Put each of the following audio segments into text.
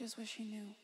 just wish he knew.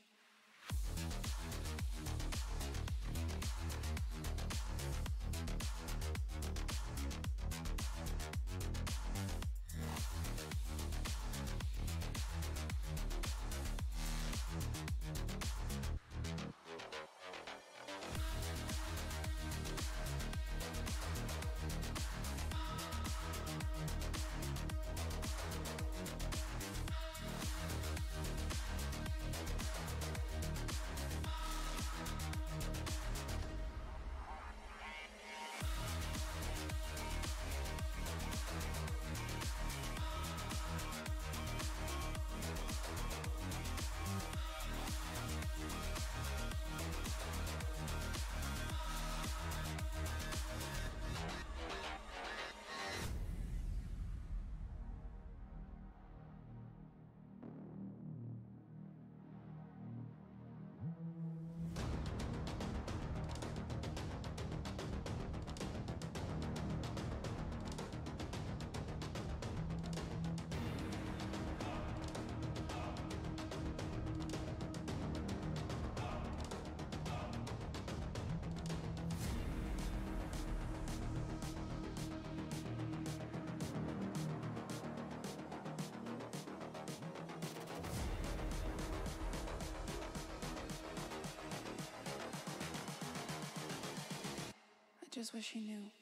Just wish he knew.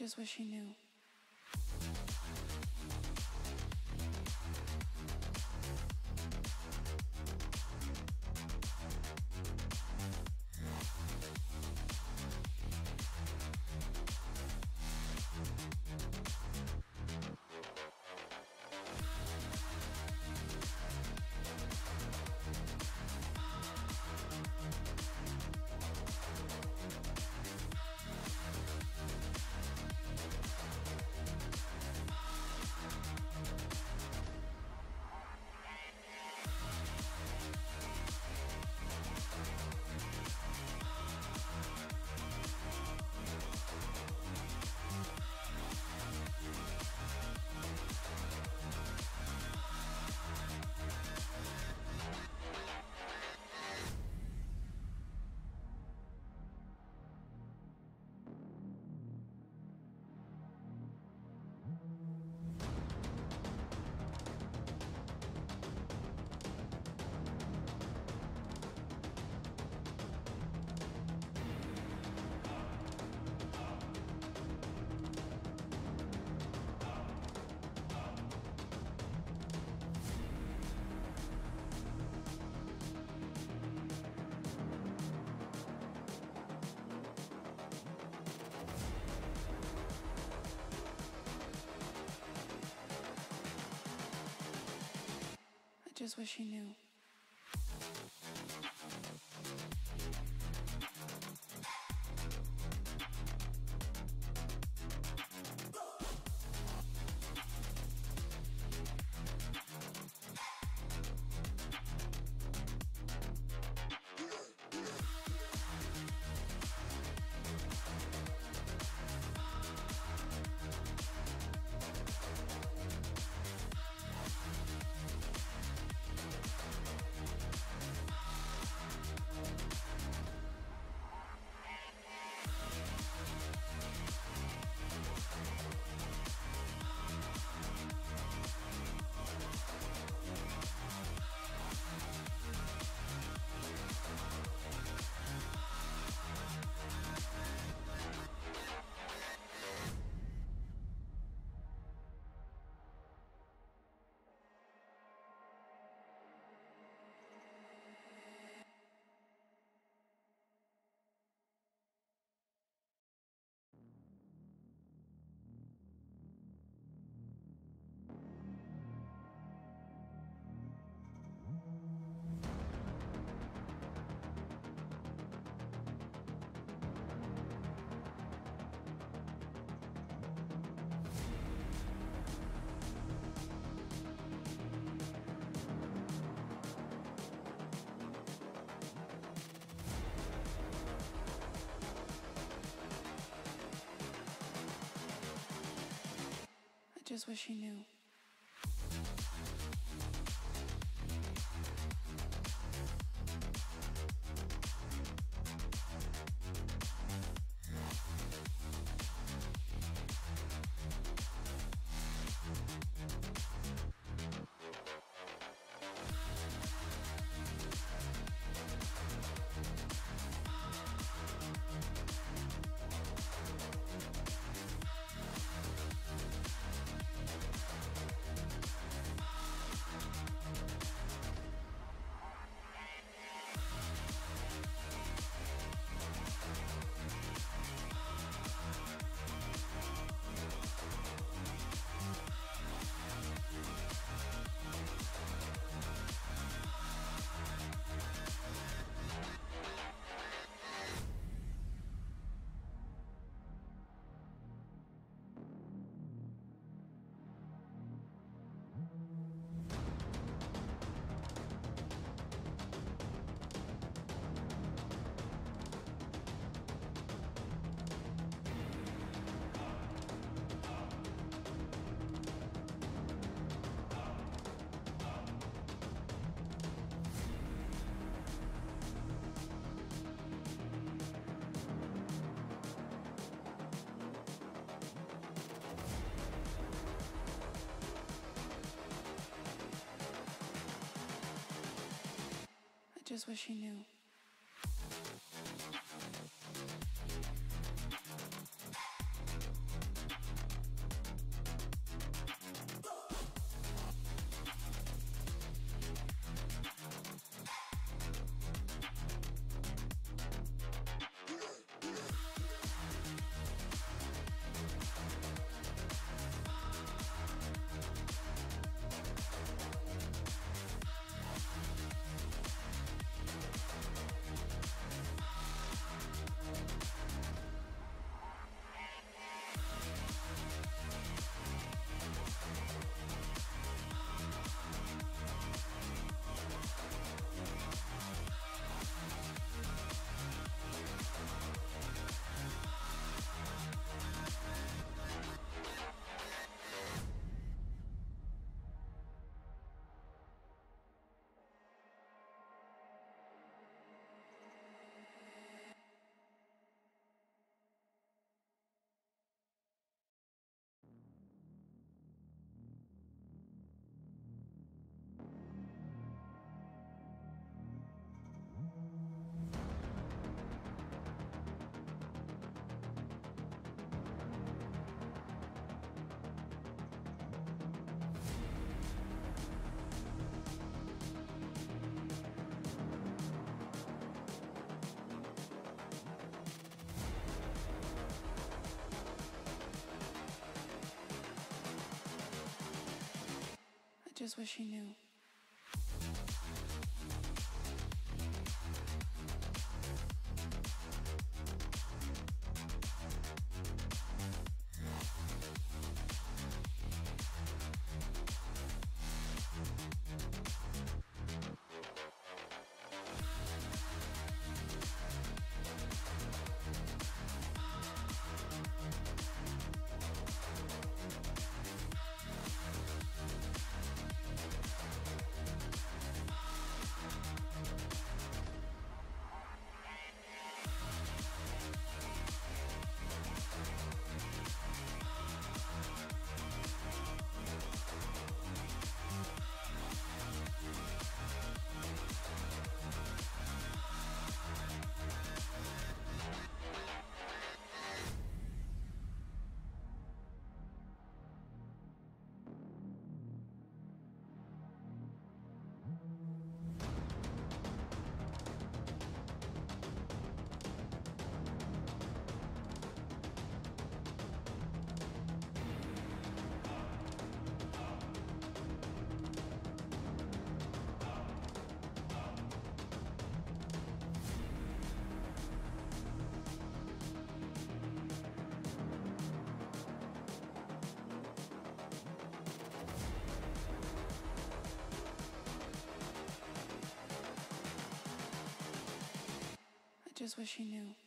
Just wish he knew. Just wish he knew. just wish he knew. I just wish he knew. Just wish he knew. Just wish he knew.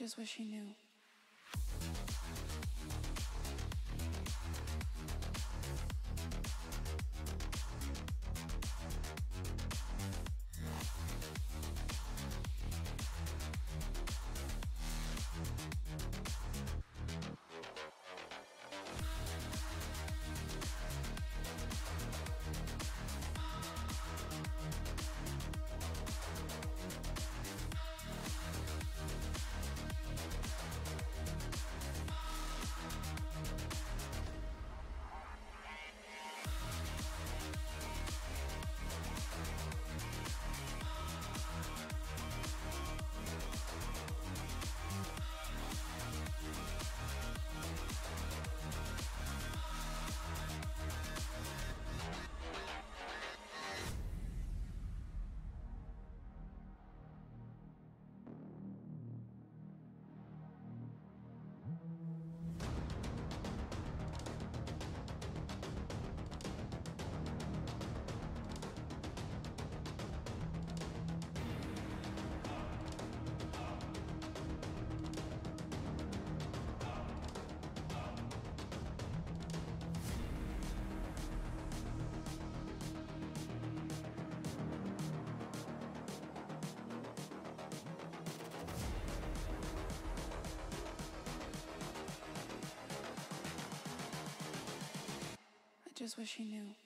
Just wish he knew. Just wish he knew.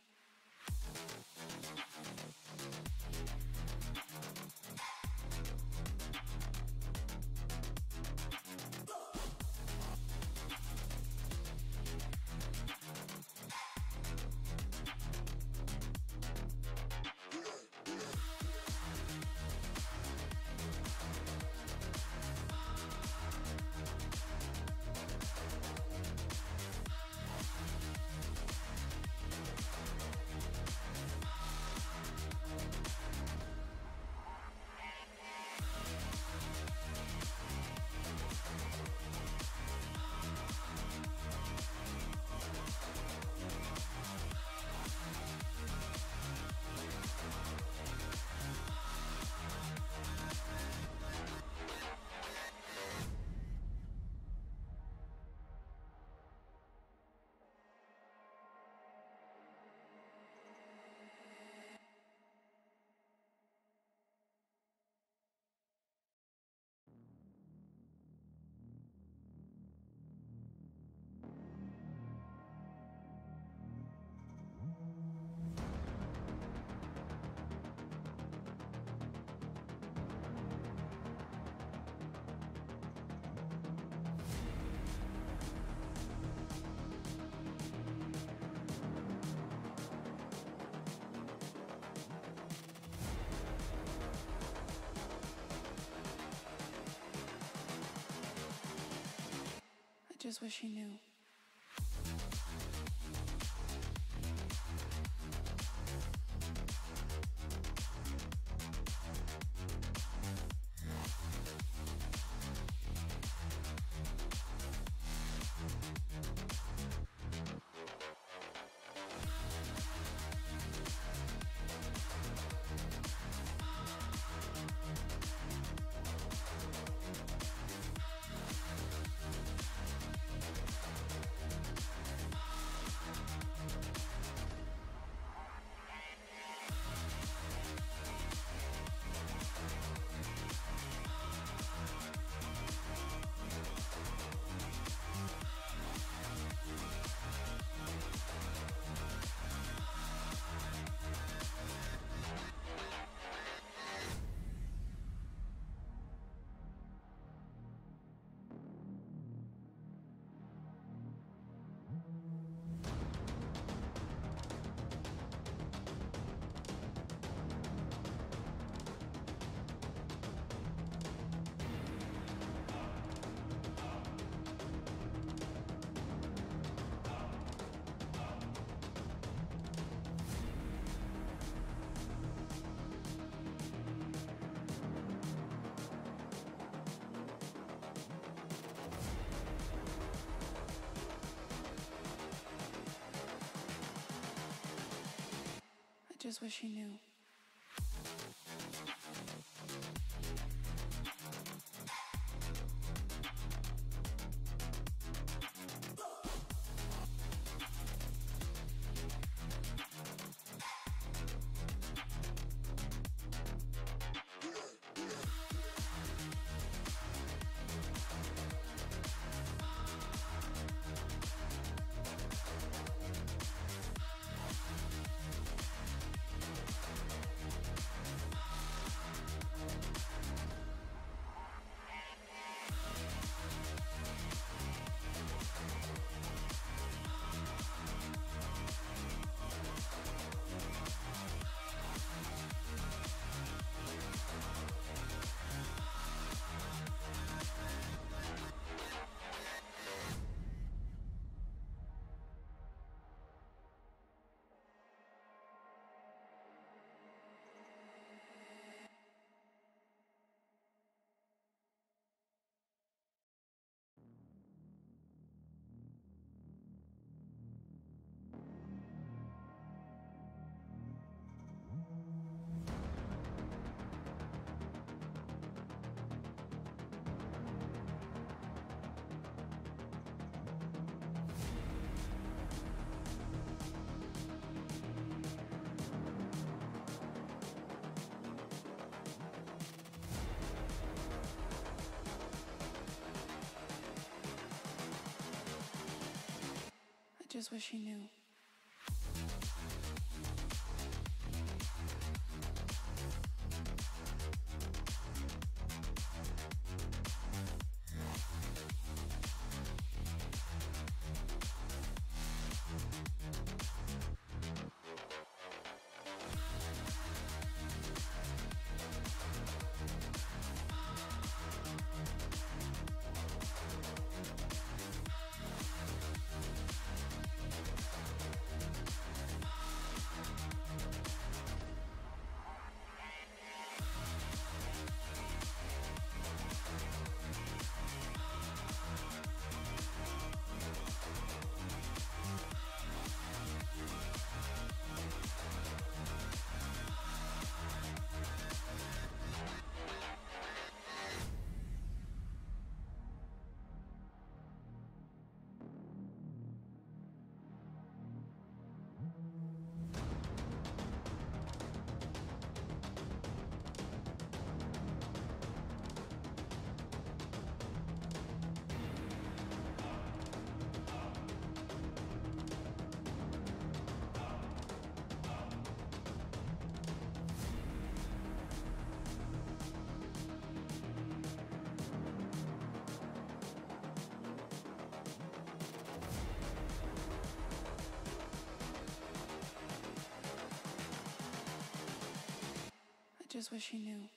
Just wish he knew. Just wish he knew. Just wish he knew. Just wish he knew.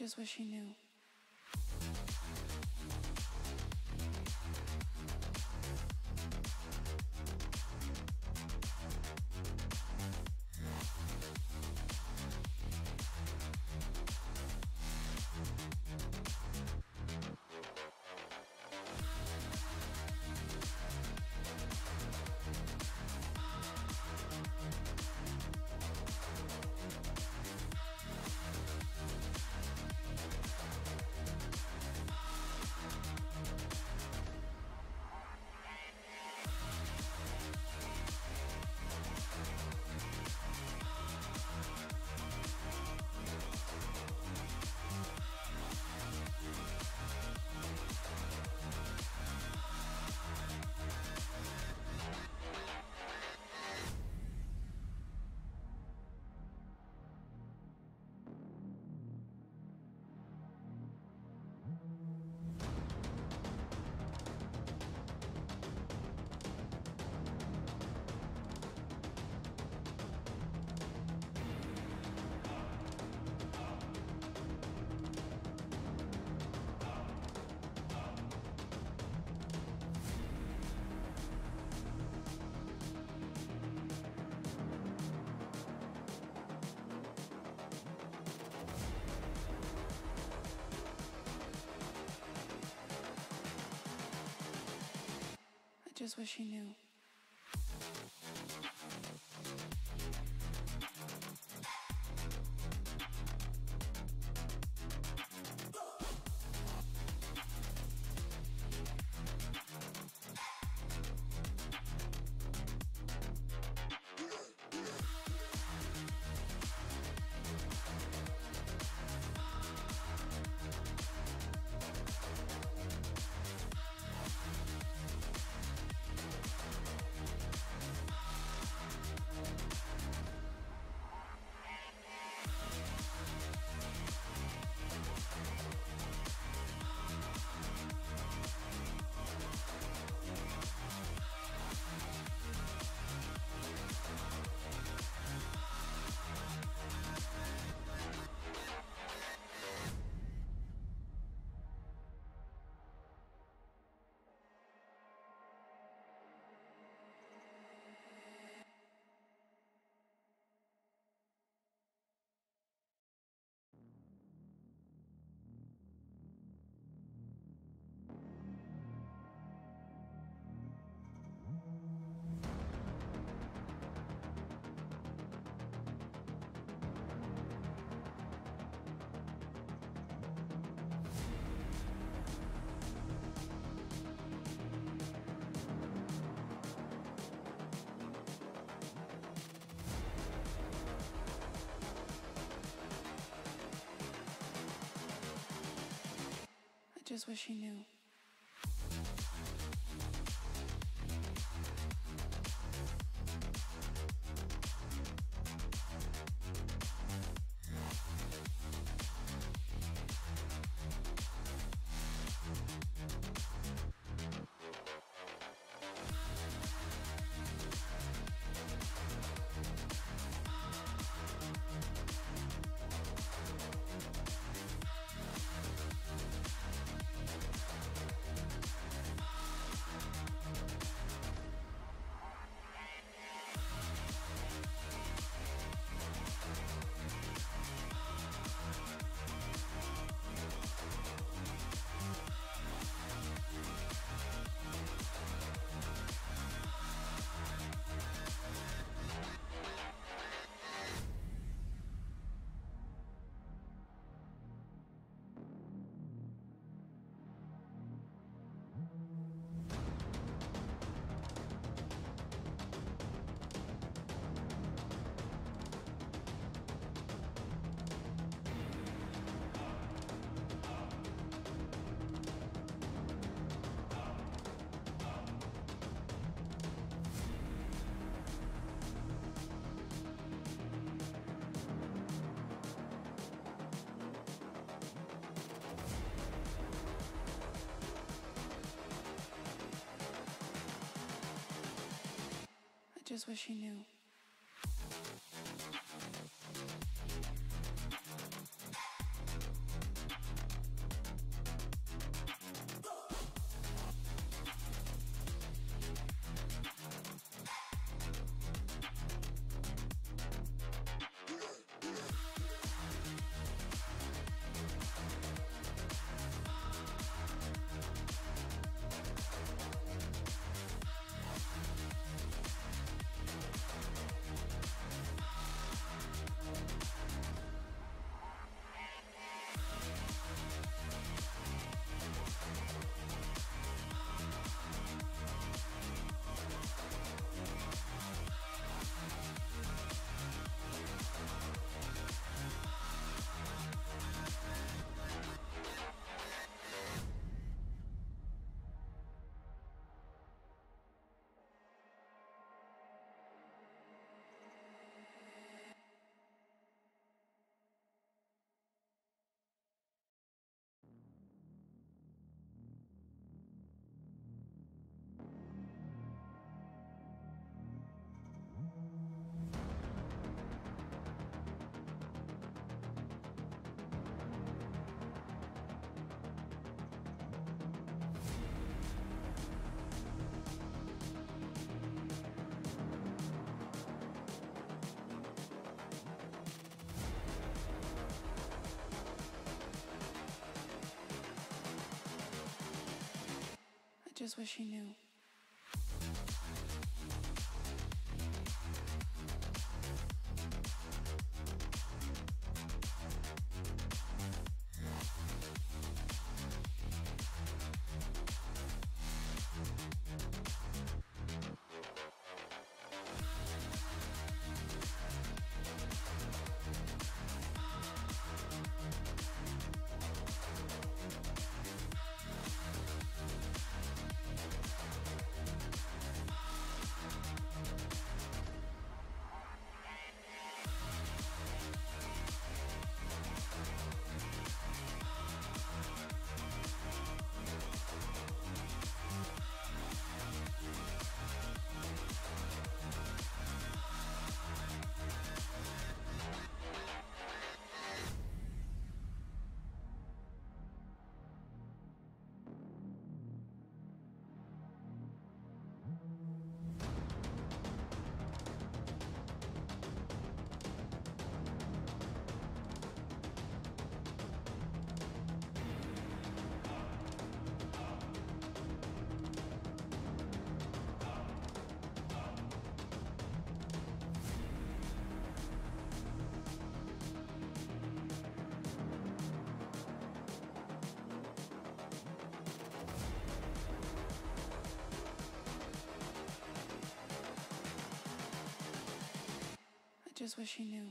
Just wish he knew. Just wish he knew. Just wish he knew. Just wish he knew. Just wish he knew. Just wish he knew.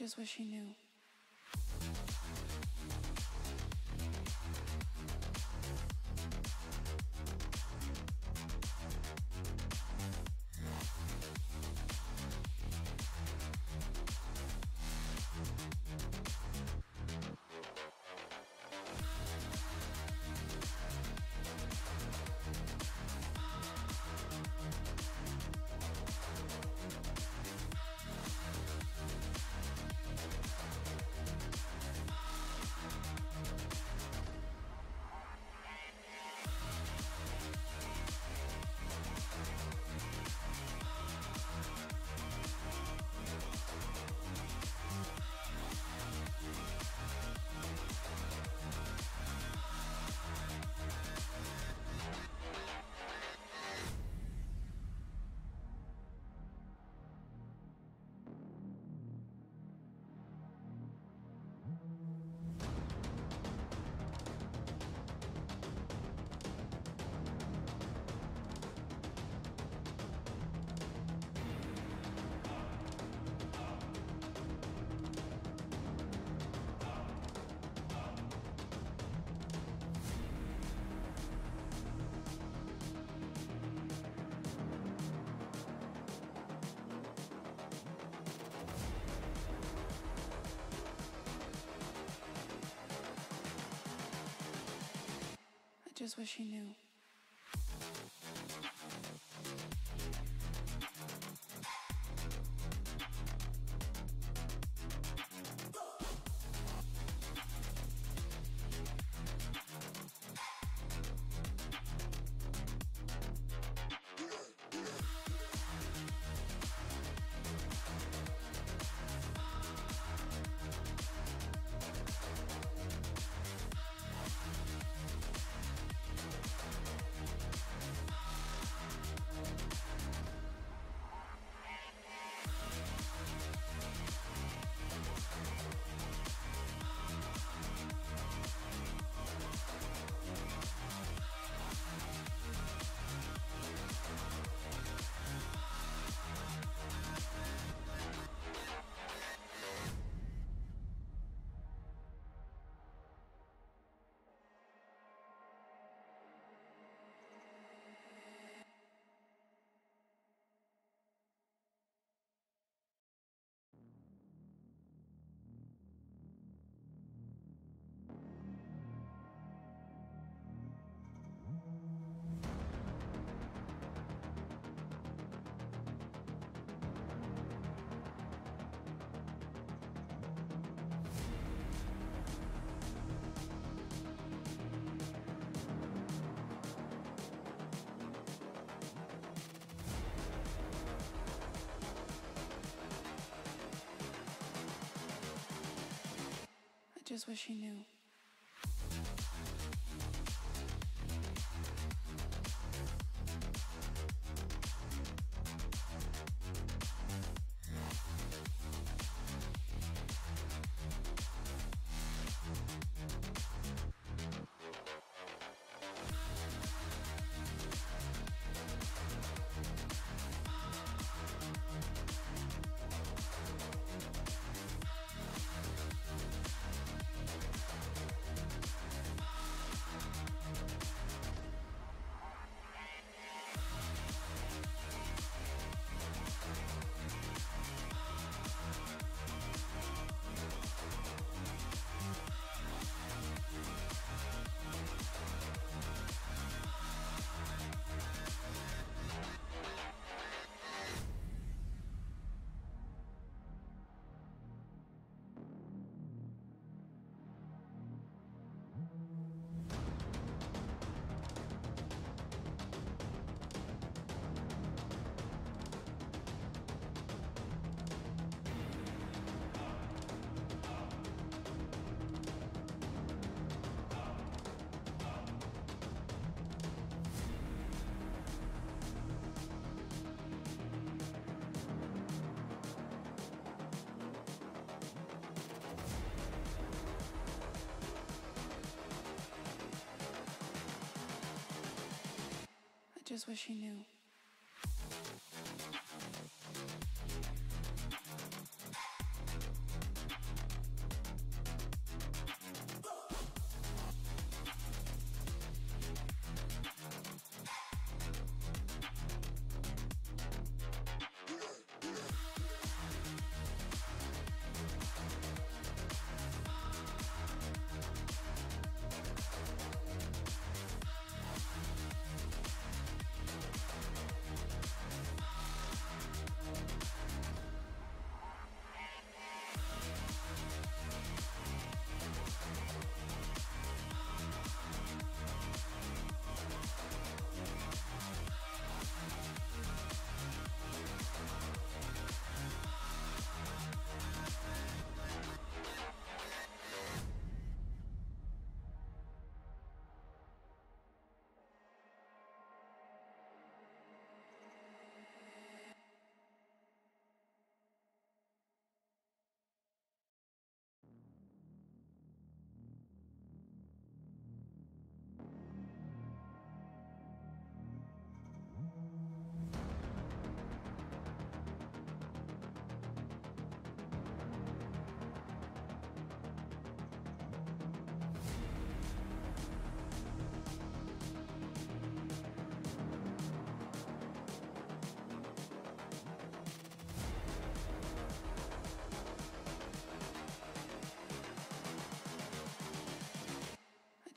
just wish he knew. Just wish he knew. Just wish he knew. Just wish he knew.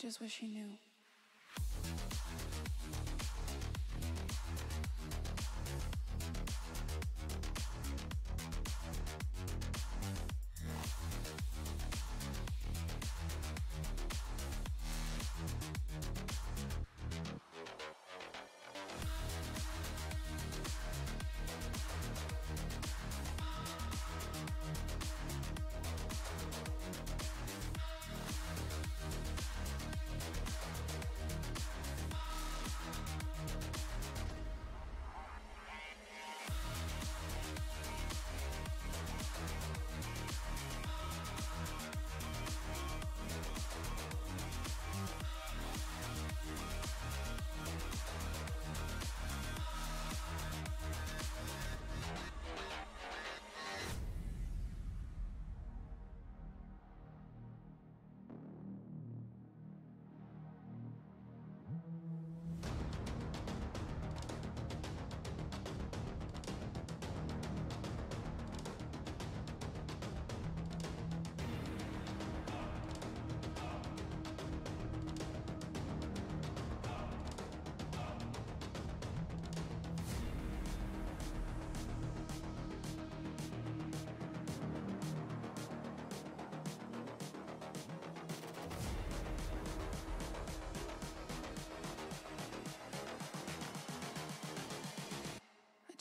Just wish he knew.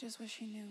Just wish he knew.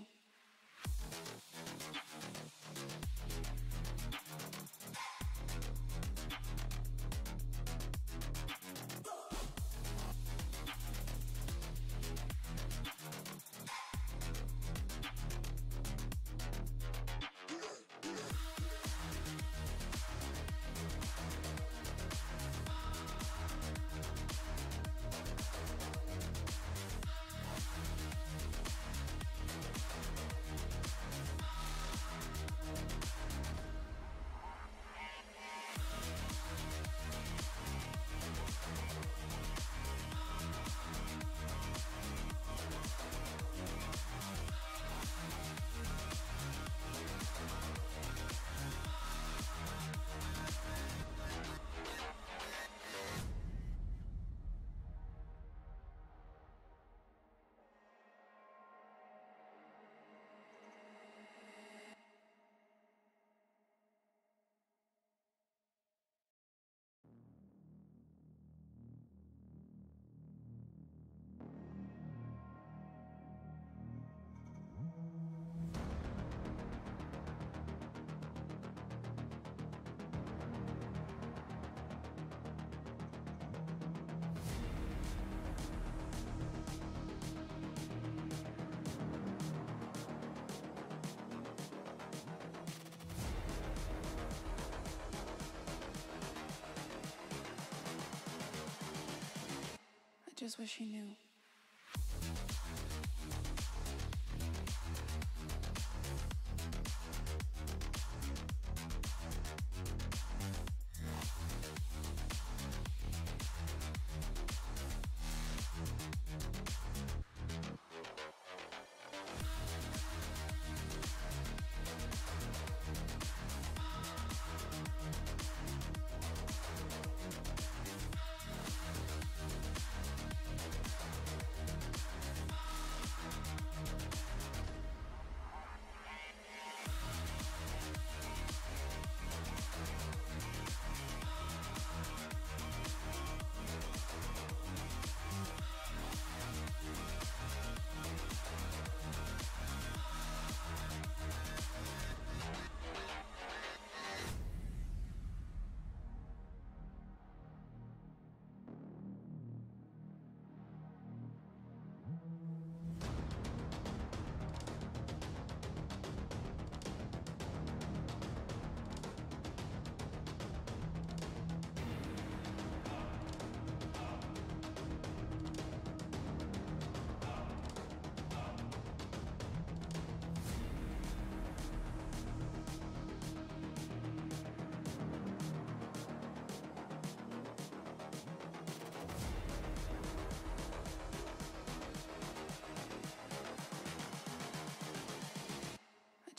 Just wish he knew.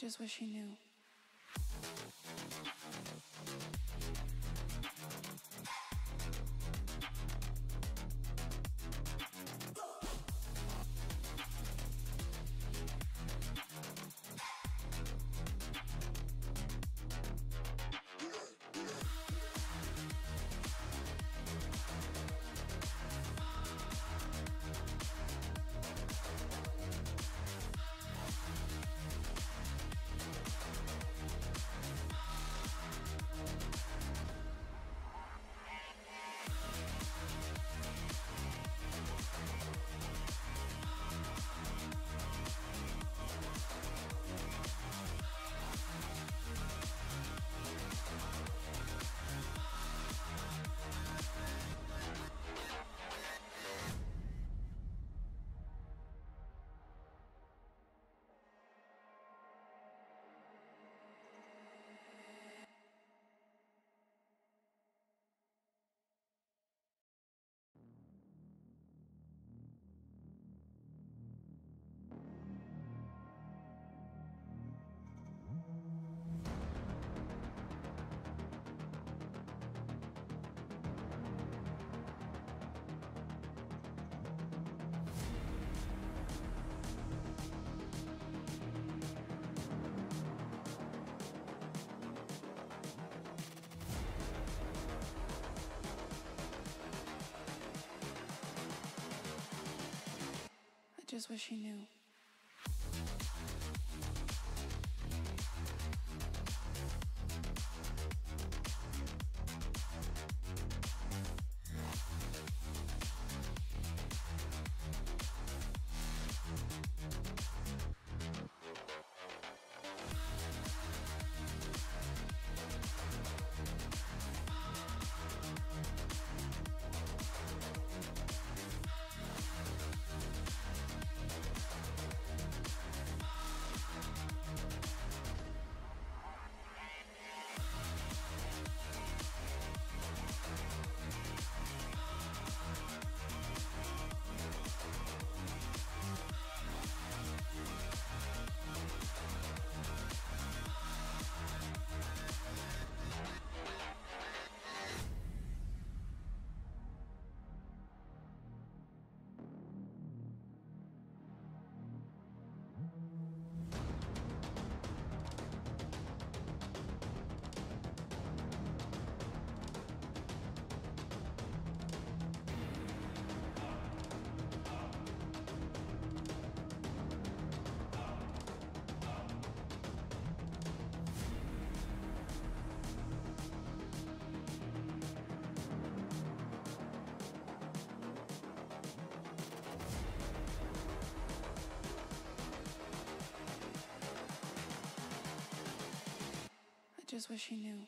Just wish he knew. Just wish he knew. Just wish he knew.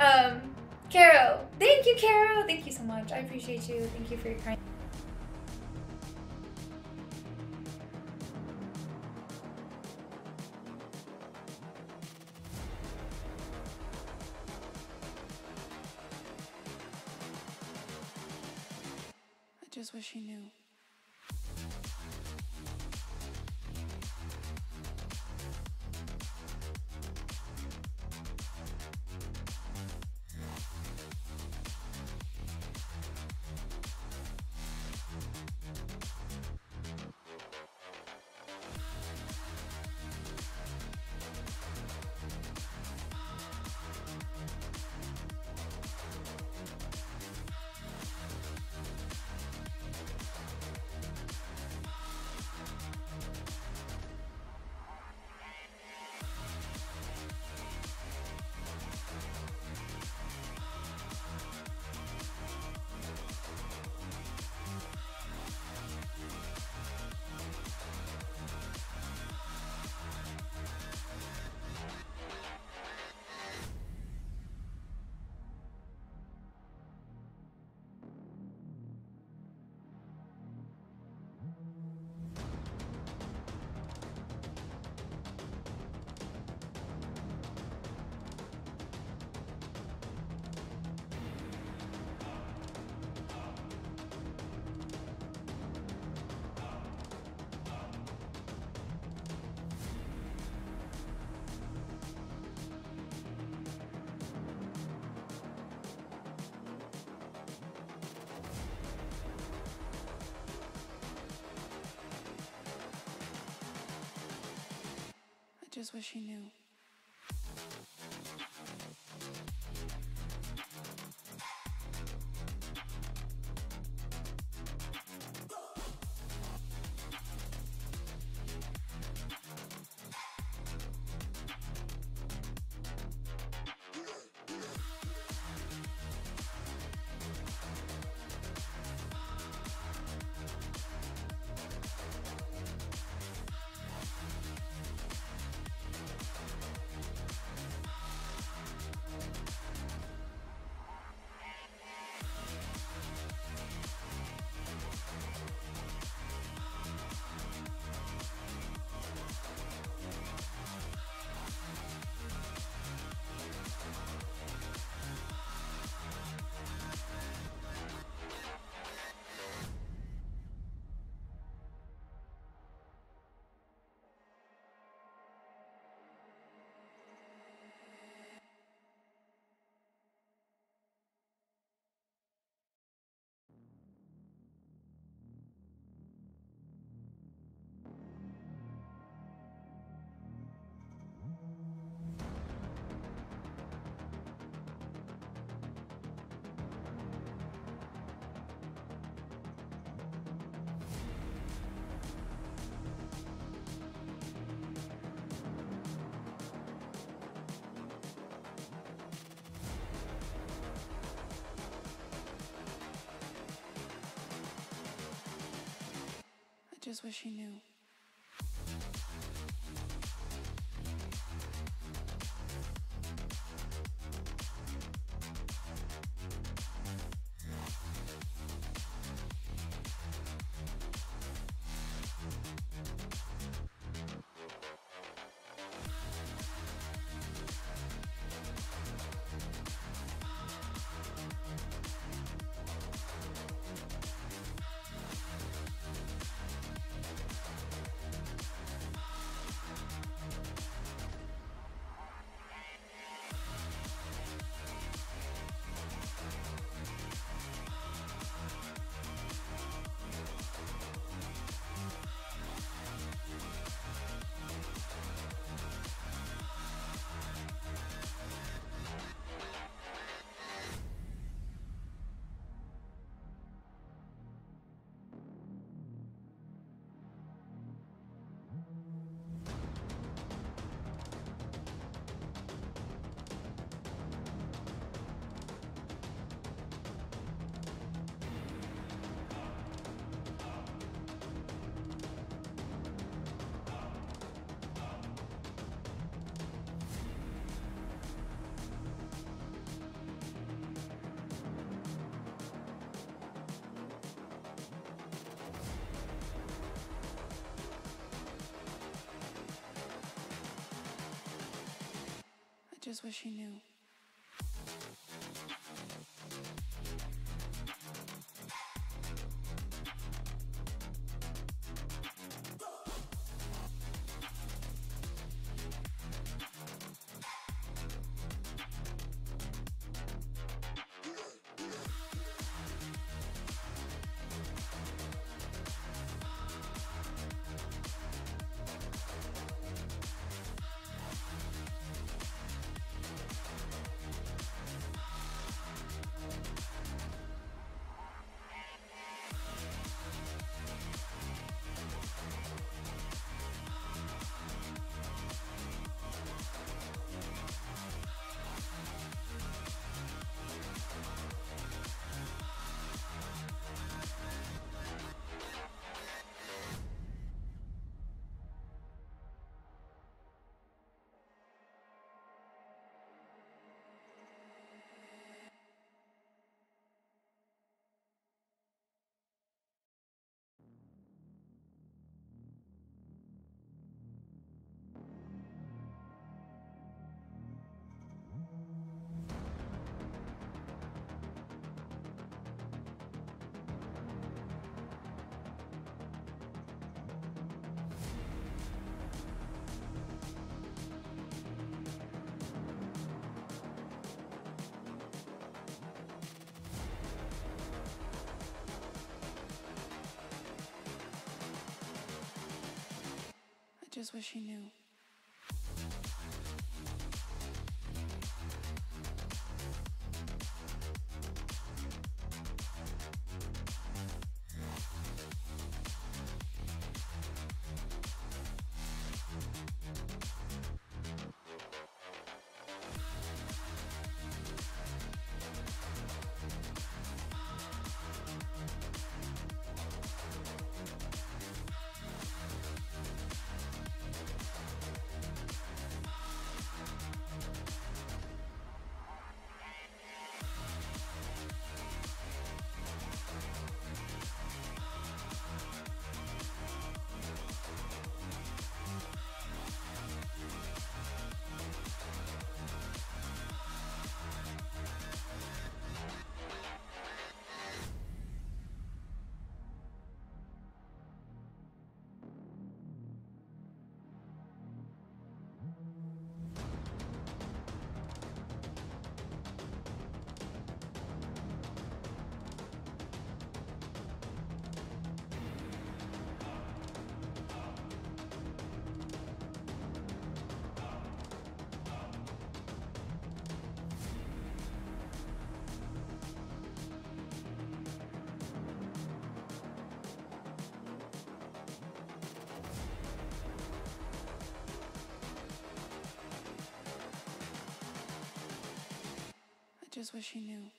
Um, Caro. Thank you, Caro. Thank you so much. I appreciate you. Thank you for your kind. I just wish he knew. Just wish he knew. just wish he knew. Just wish he knew. Just wish he knew. Just wish he knew.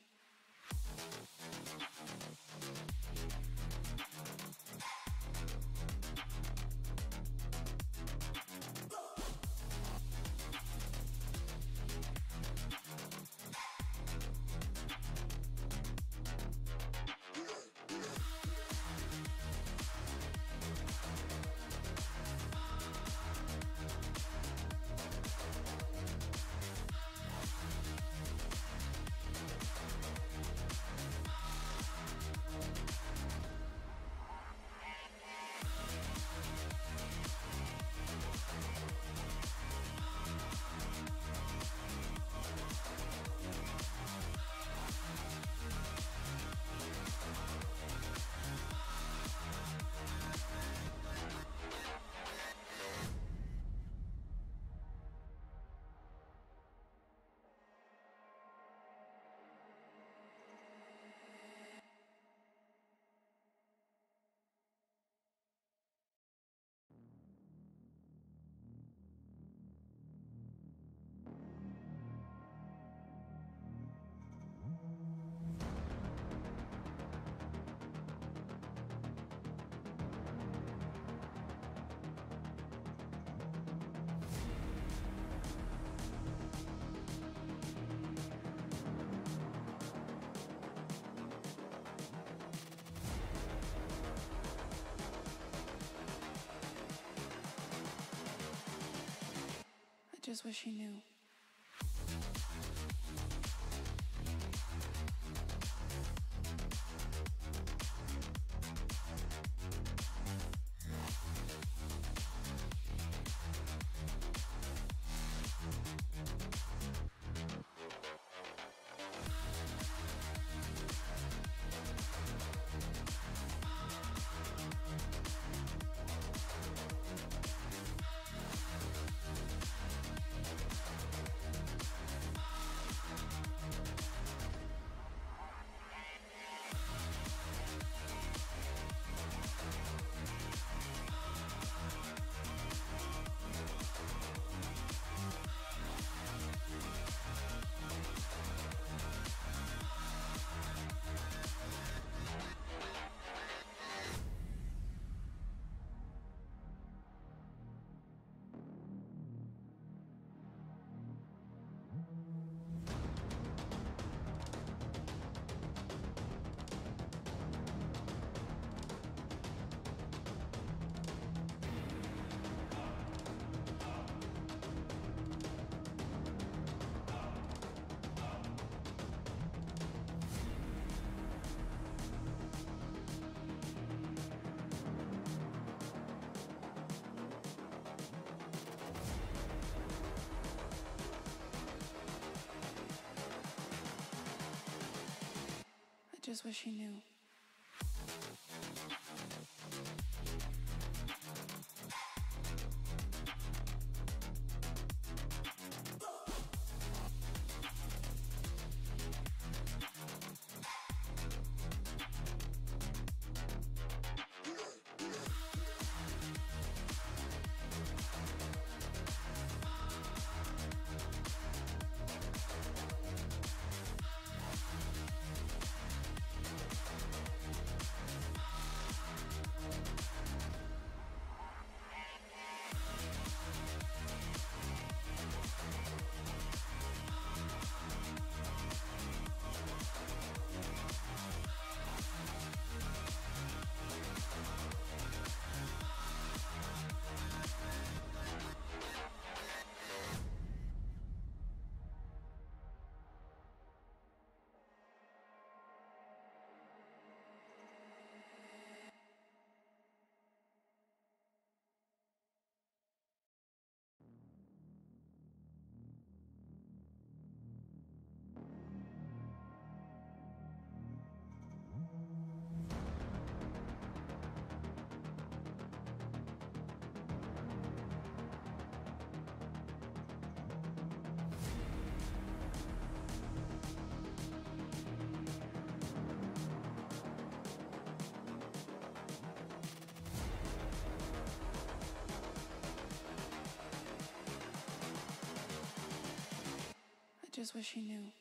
just wish he knew. Just wish he knew. Just wish he knew.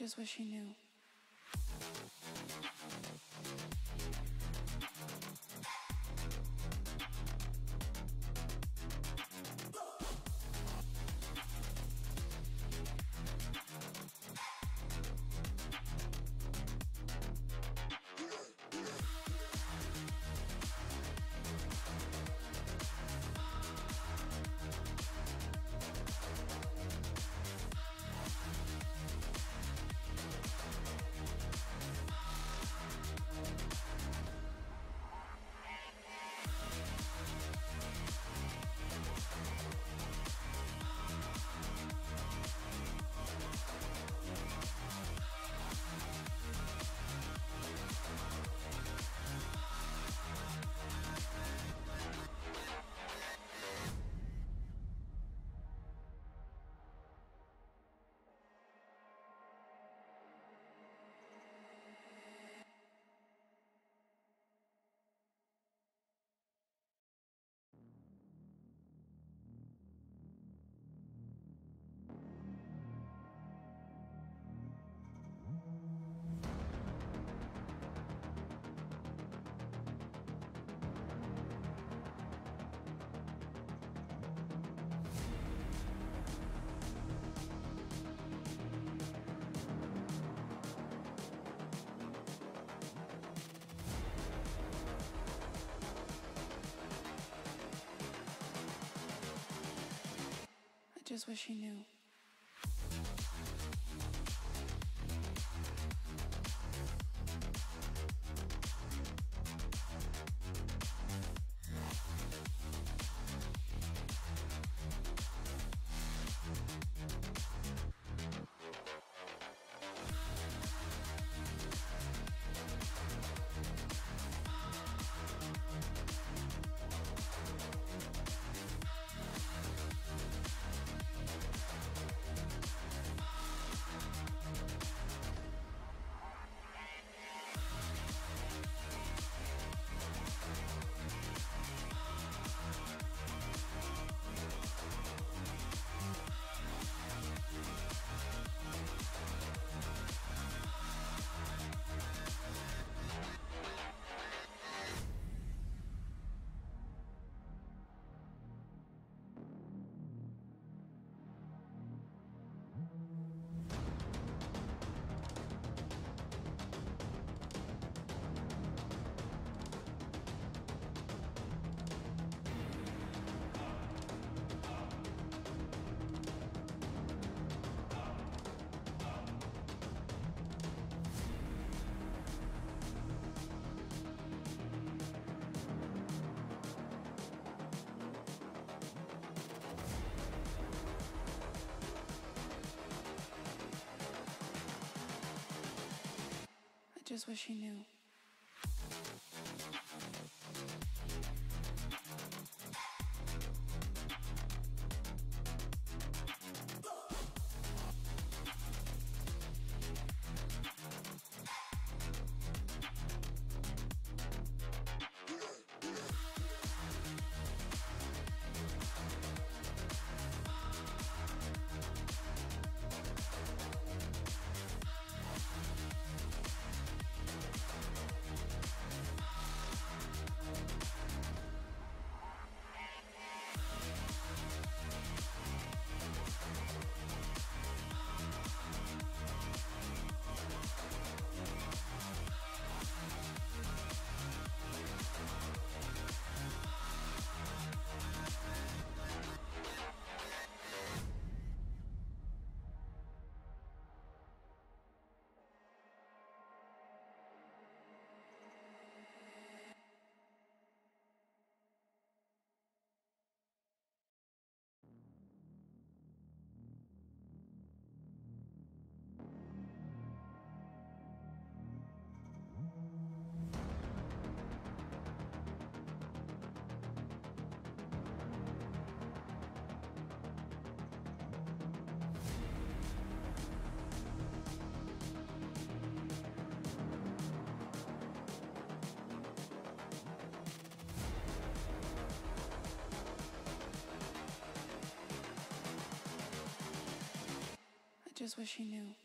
Just wish he knew. Just wish he knew. Just wish he knew. Just wish he knew.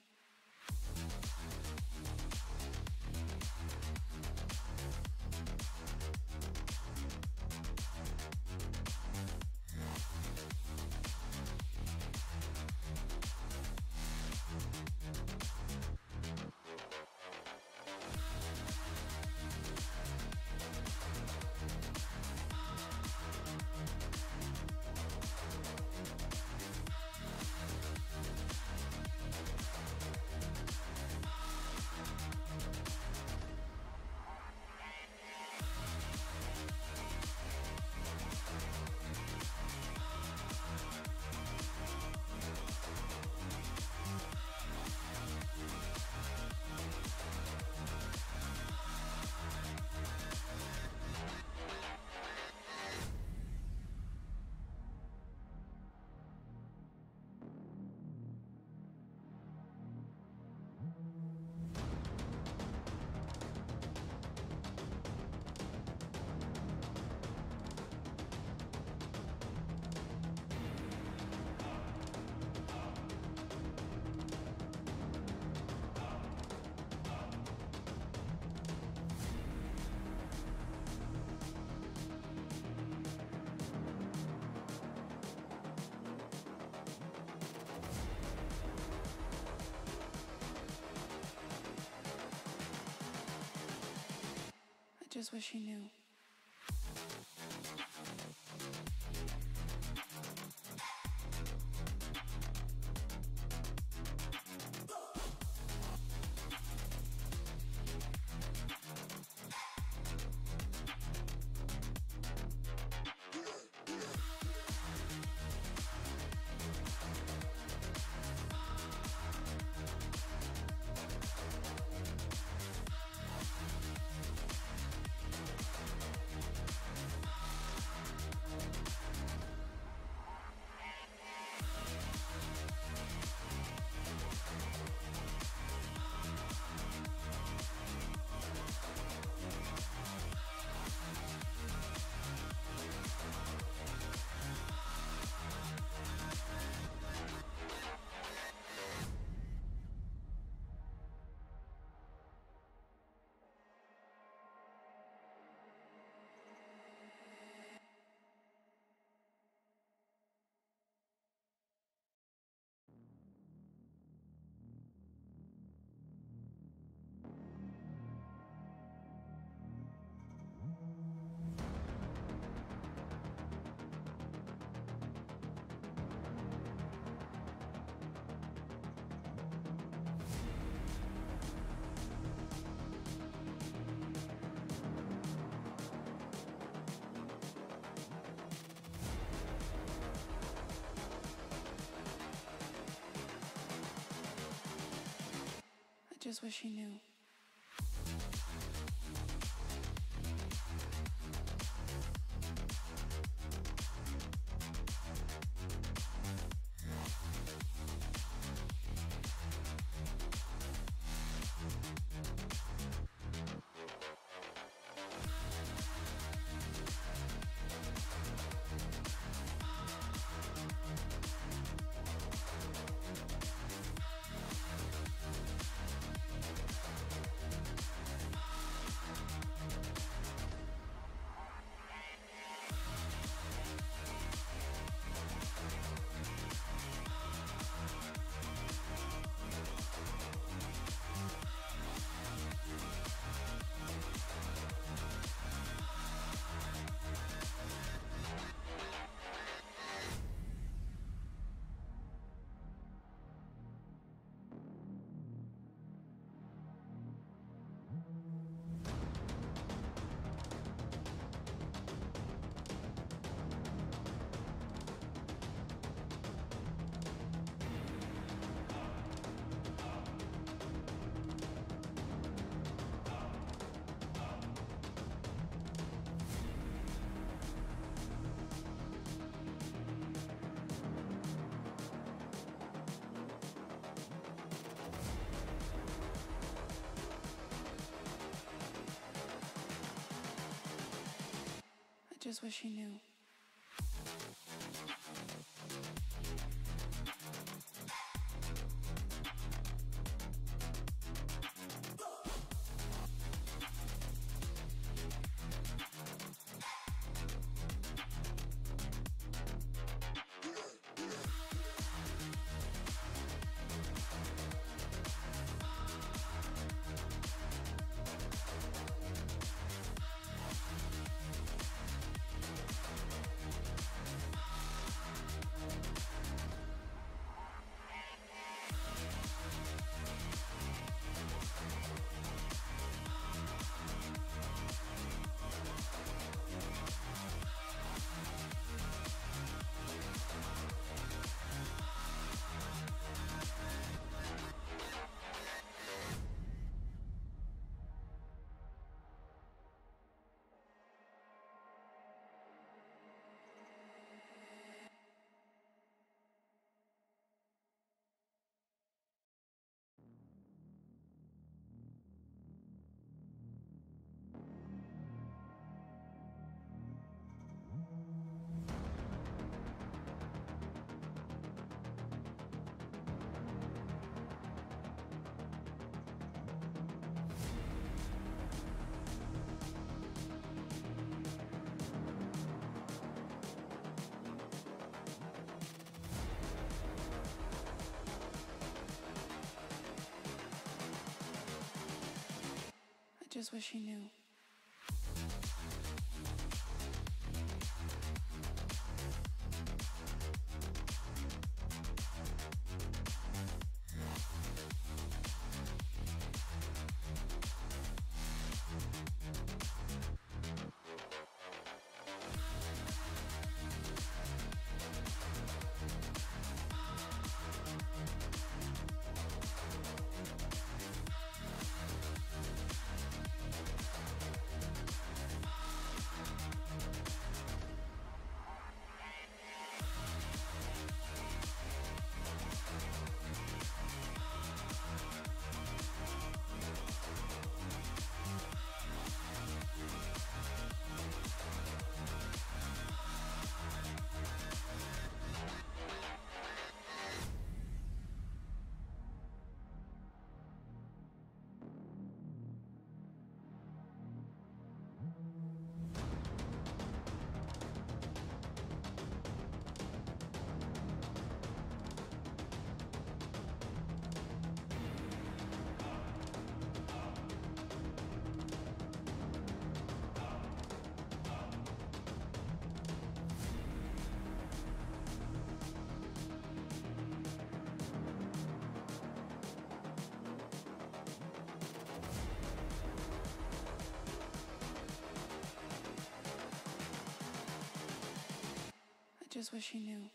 Just wish he knew. Just wish he knew. Just wish he knew. Just wish he knew. Just wish he knew.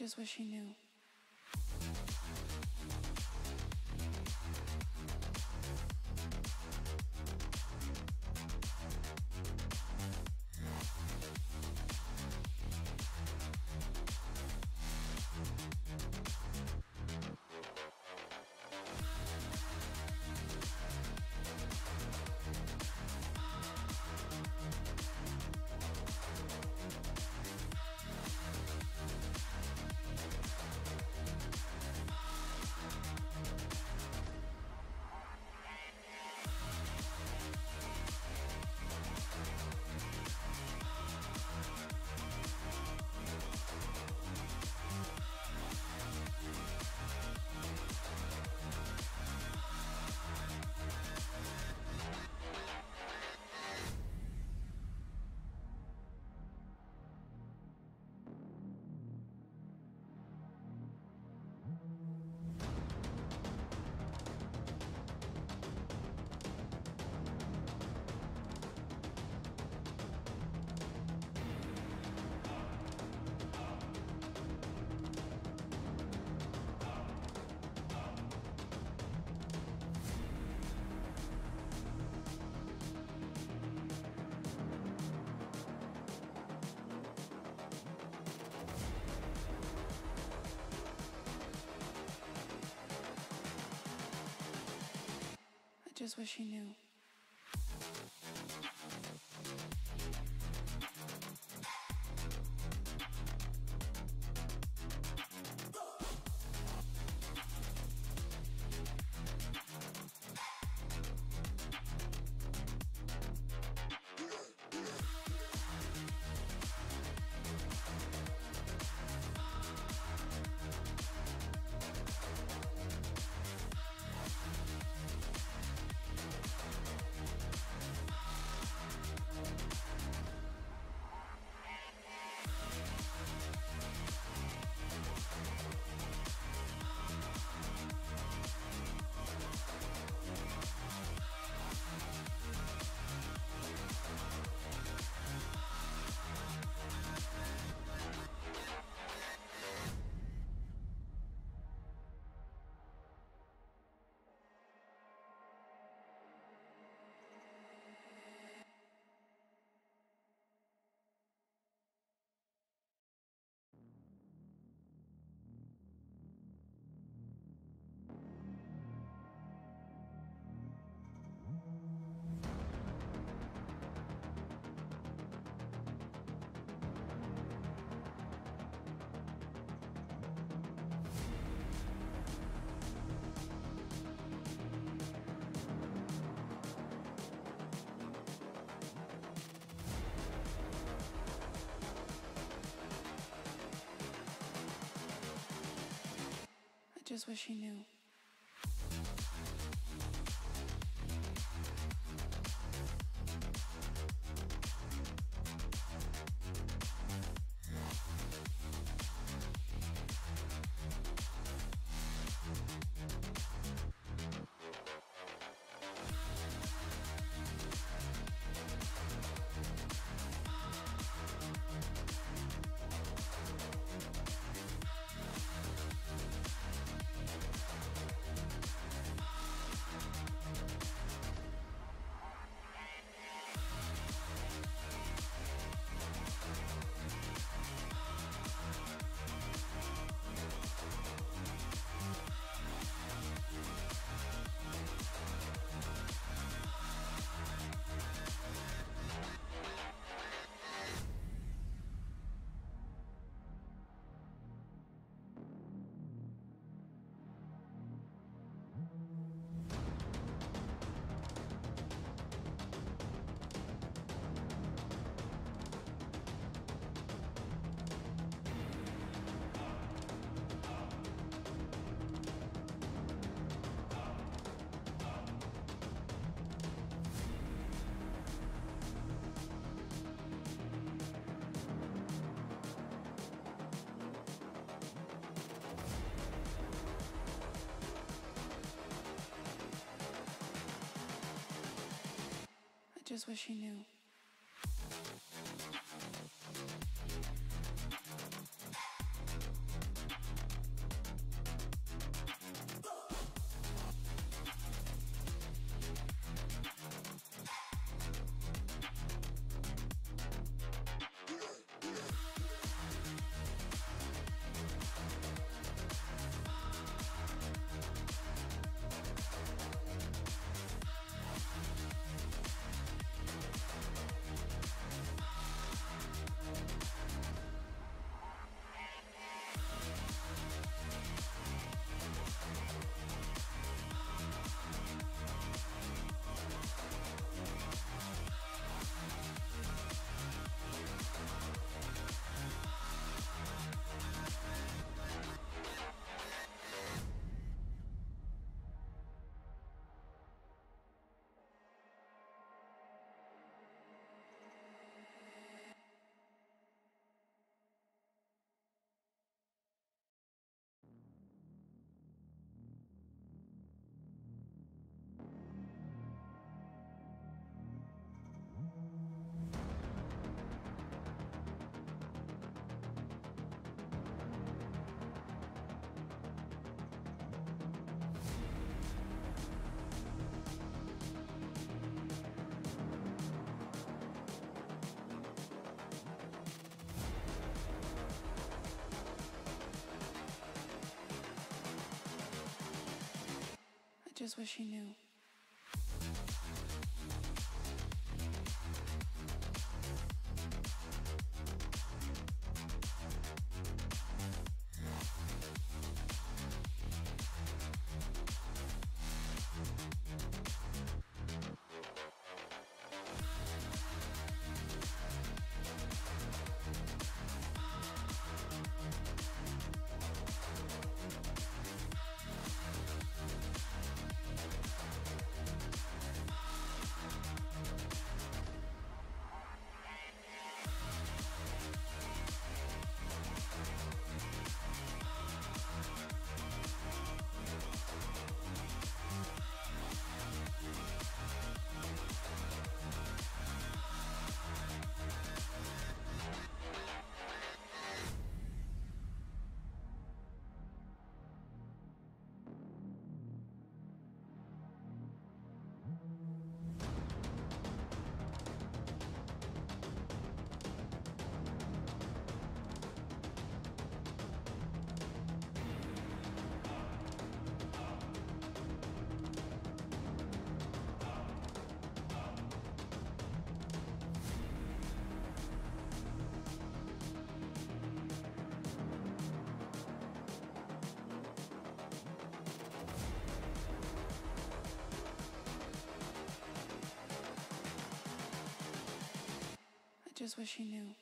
just wish he knew. Just wish he knew. Just wish he knew. Just wish he knew. just wish he knew. Just wish he knew.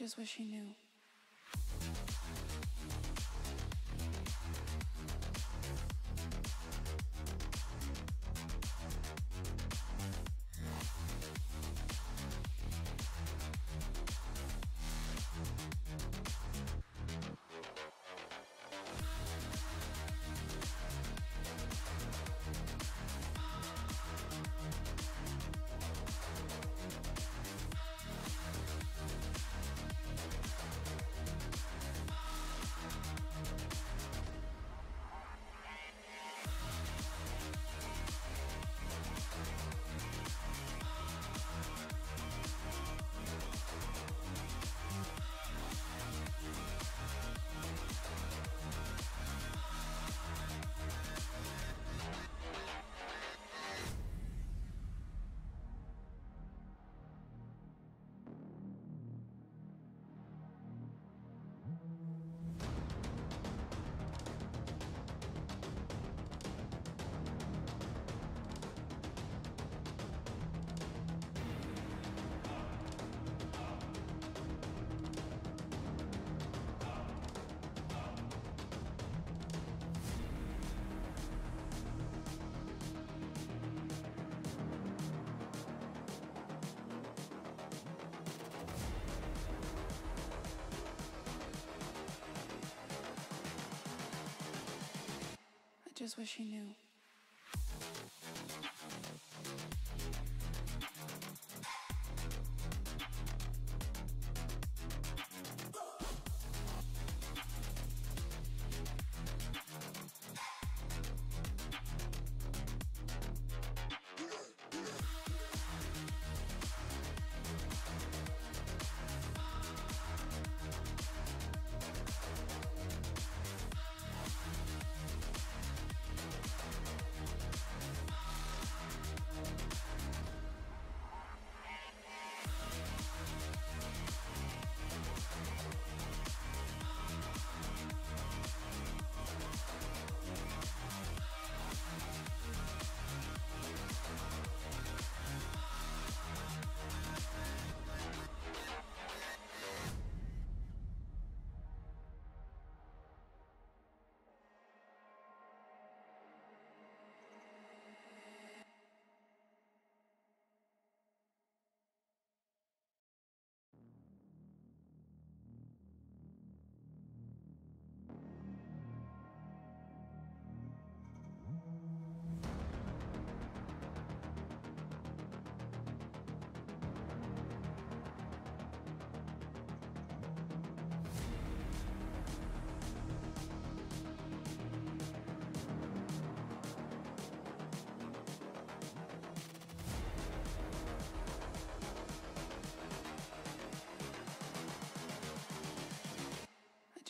Just wish he knew. Just wish he knew.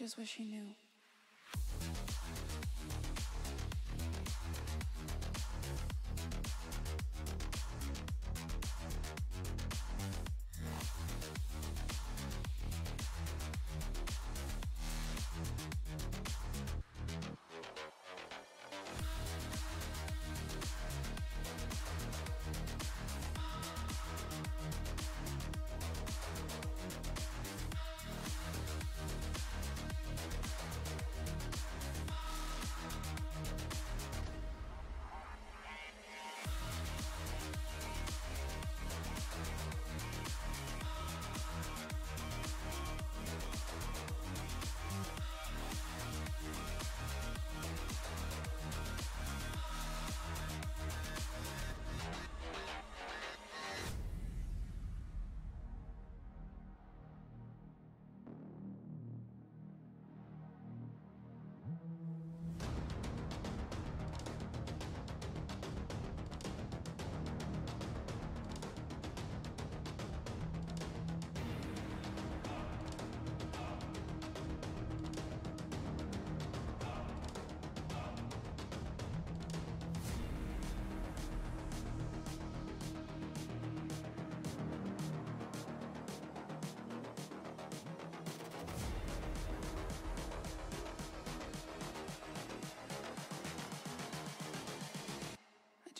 Just wish he knew.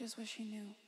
Just wish he knew.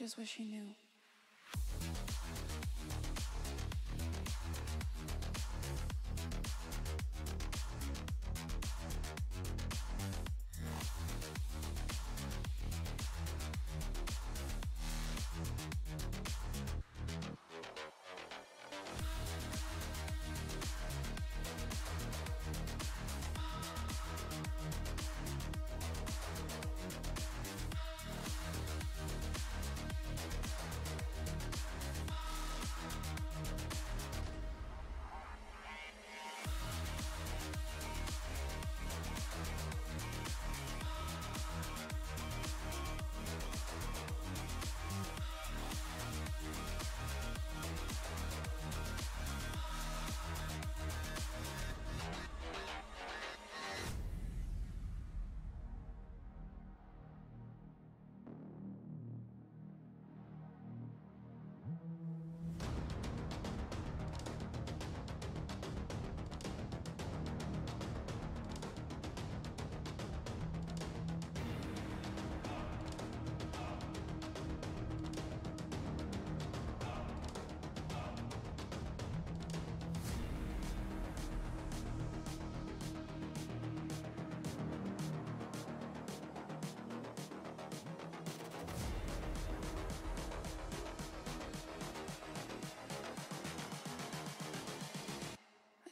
Just wish he knew.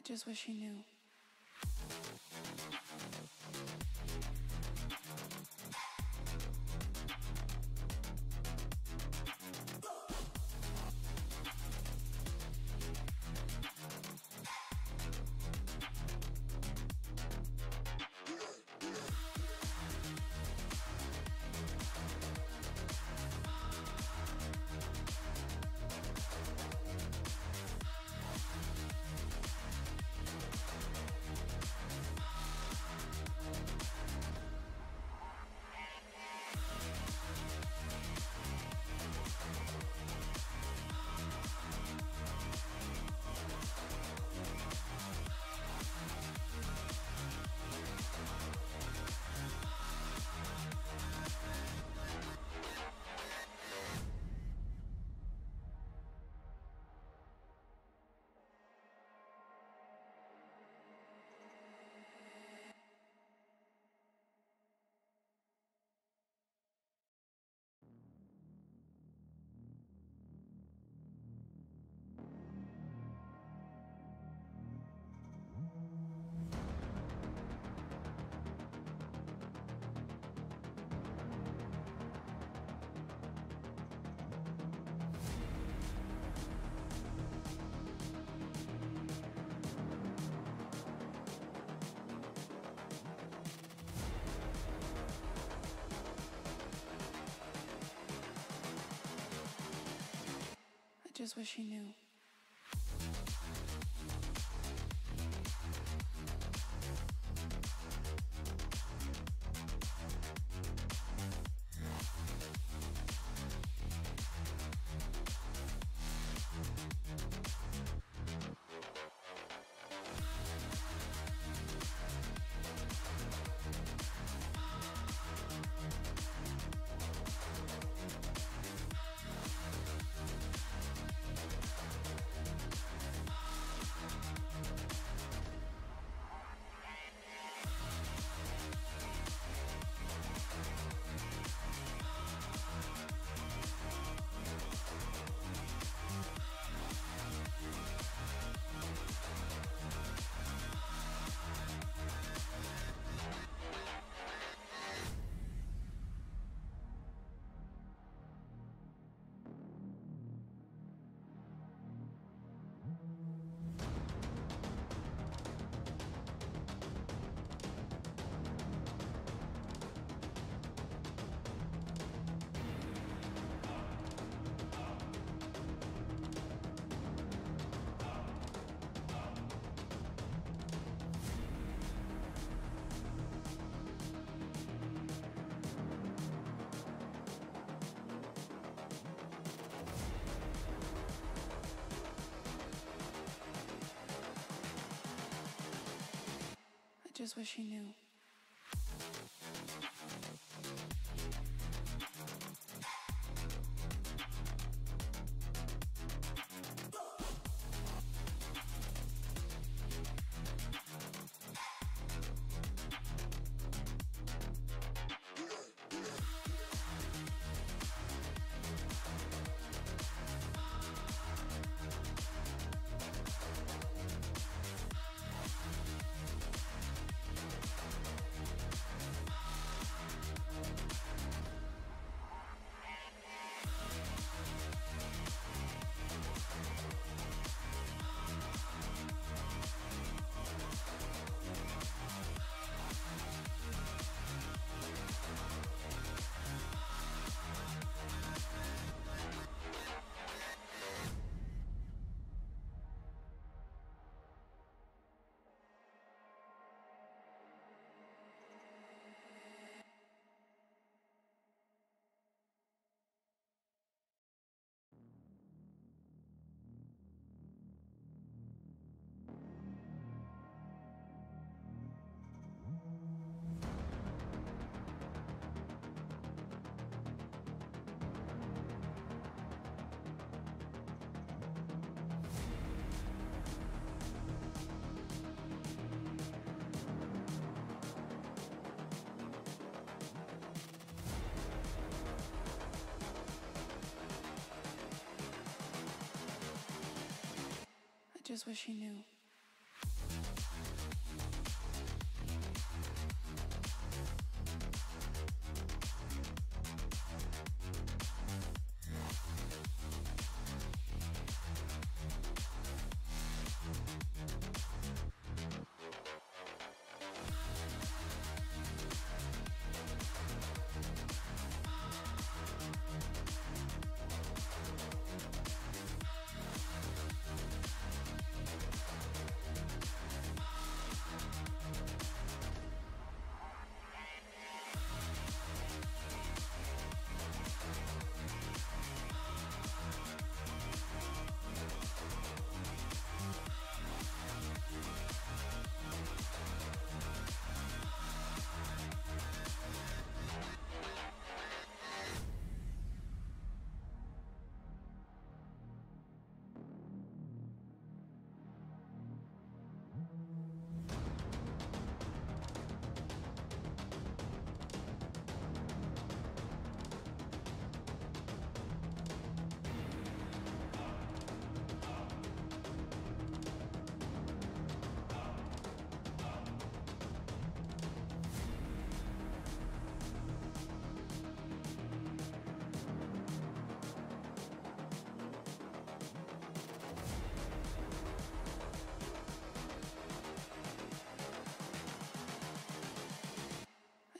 Just wish he knew. just wish he knew. Just wish he knew. Just wish he knew.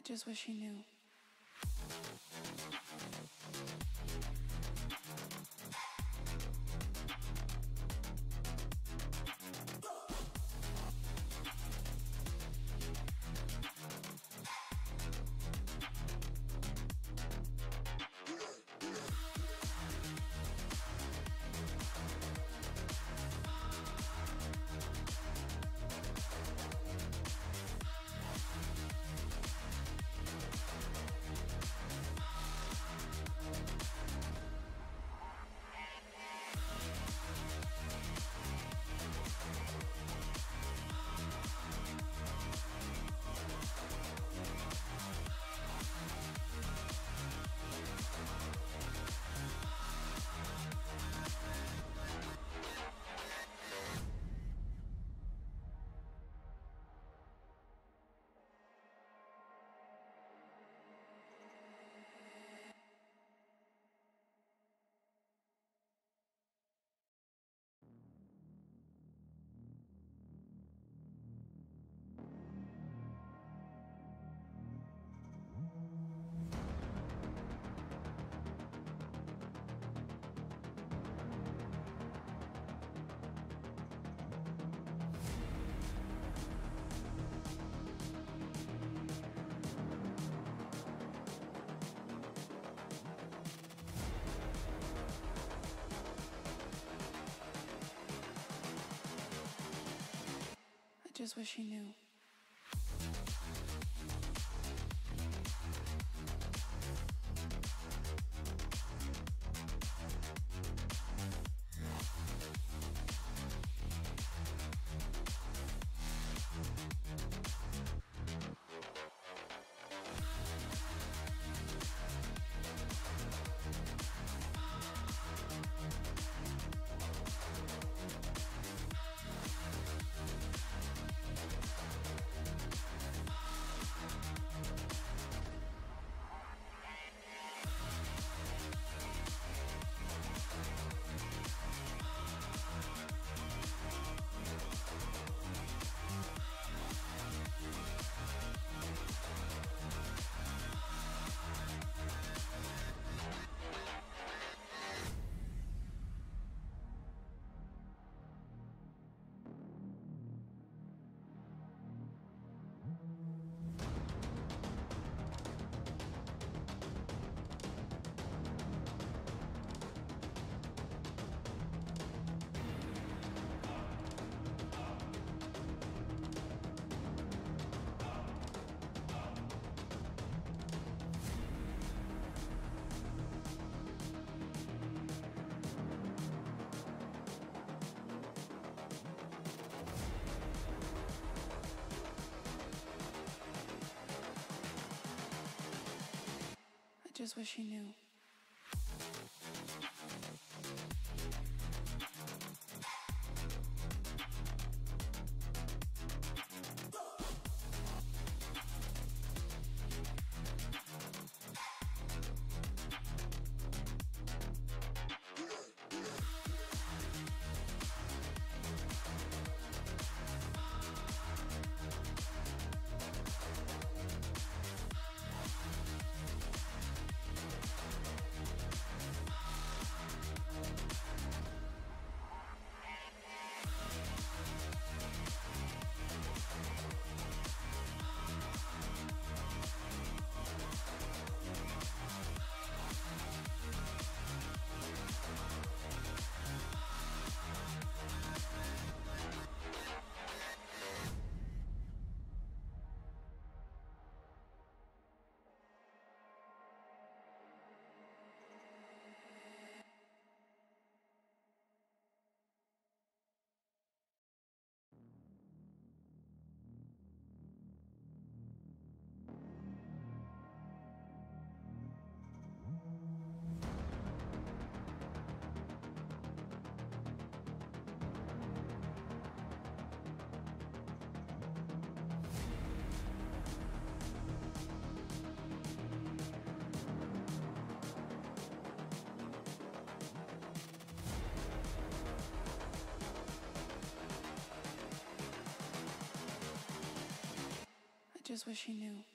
Just wish he knew. just wish he knew. Just wish he knew. Just wish he knew.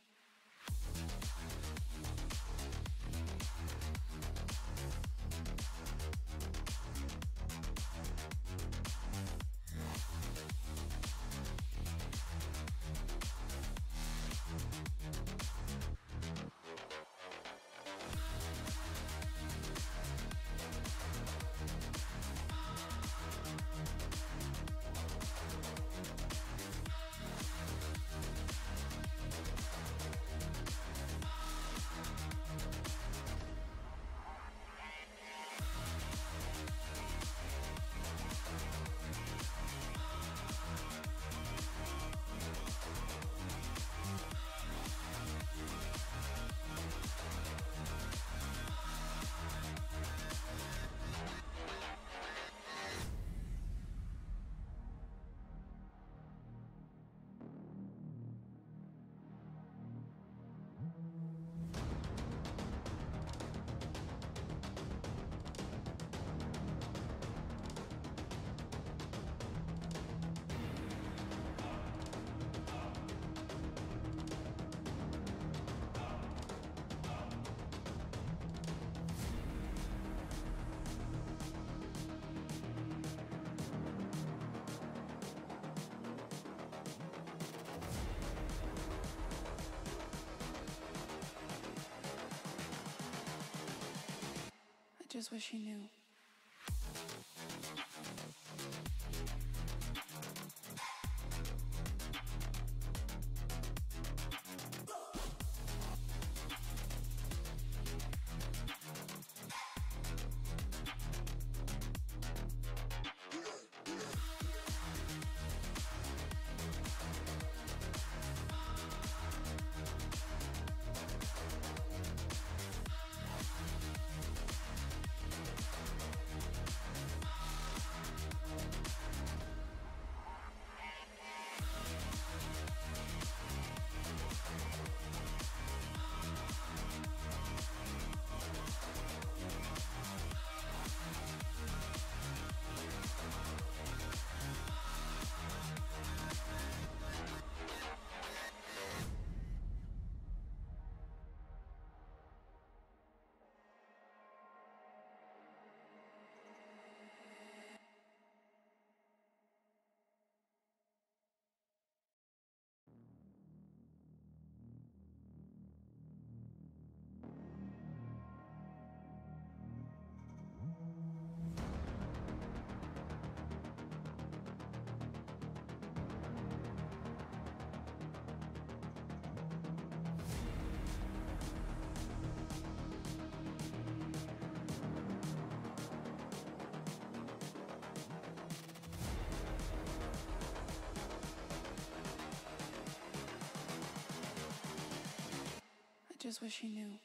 Just wish he knew. Just wish he knew.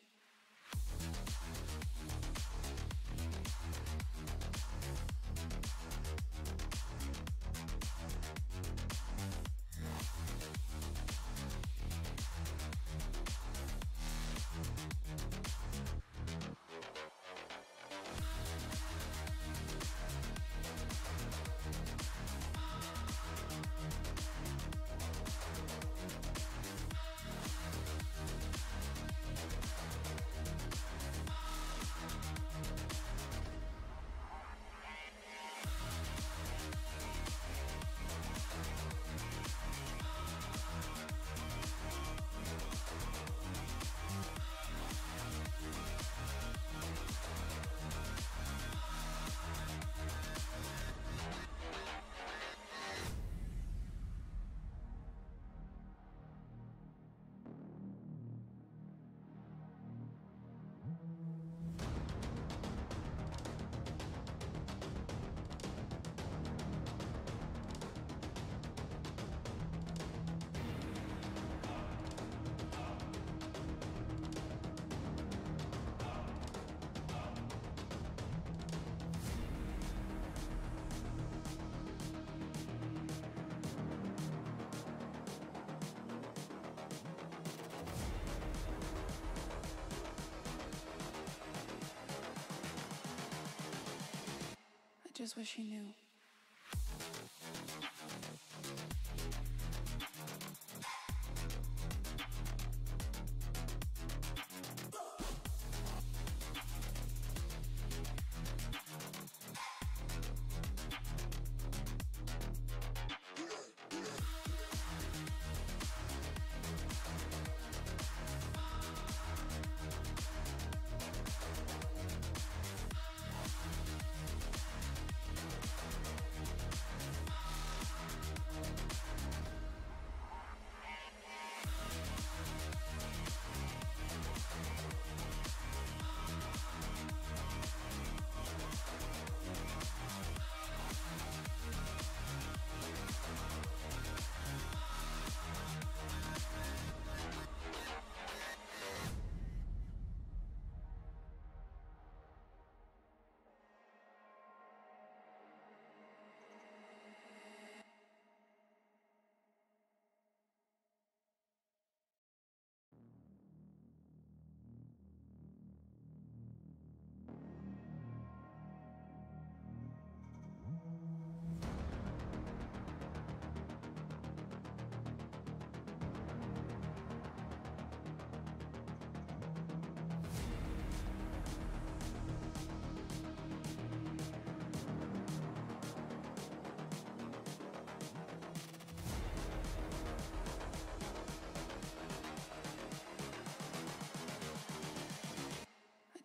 Just wish he knew.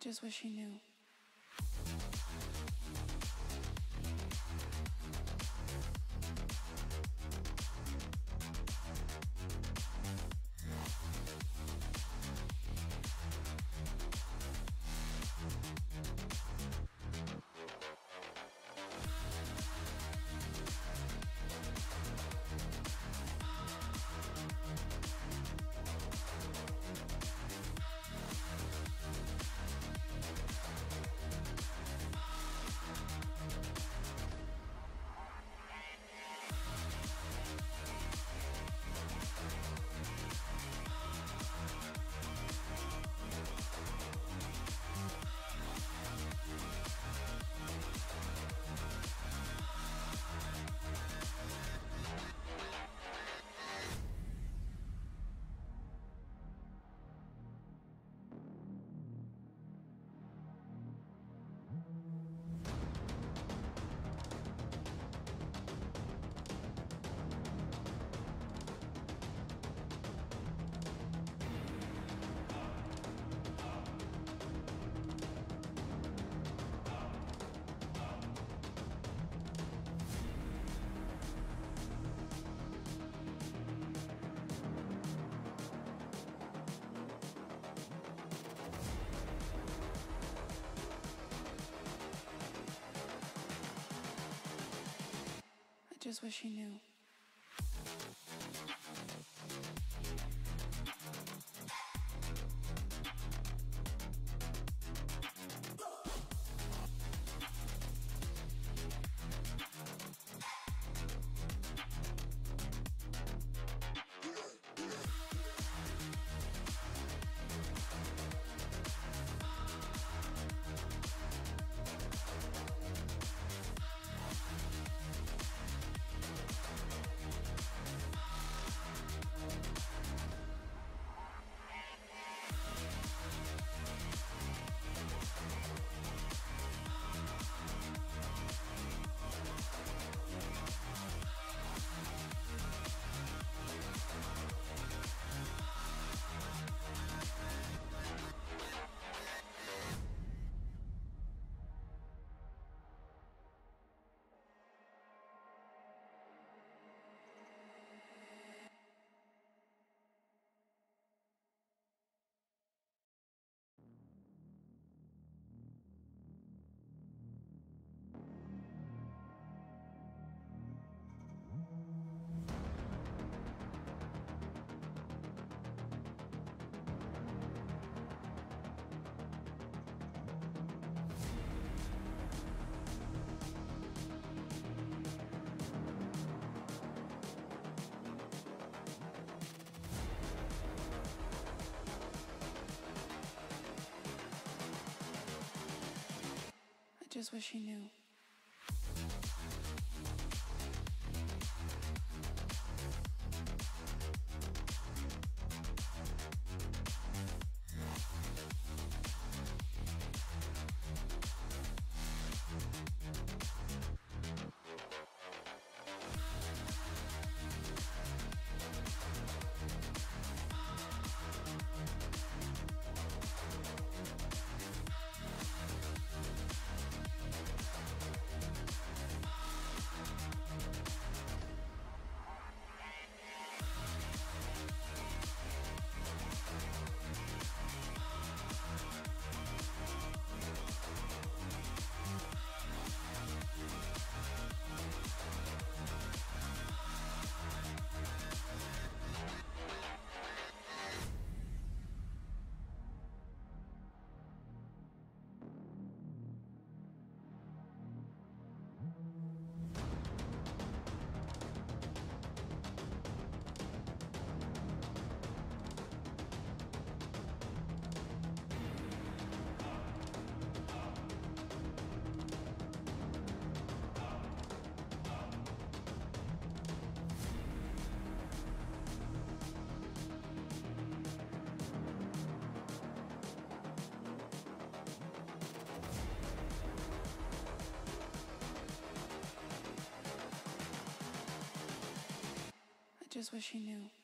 Just wish he knew. Just wish he knew. Just wish he knew. Just wish he knew.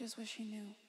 Just wish he knew.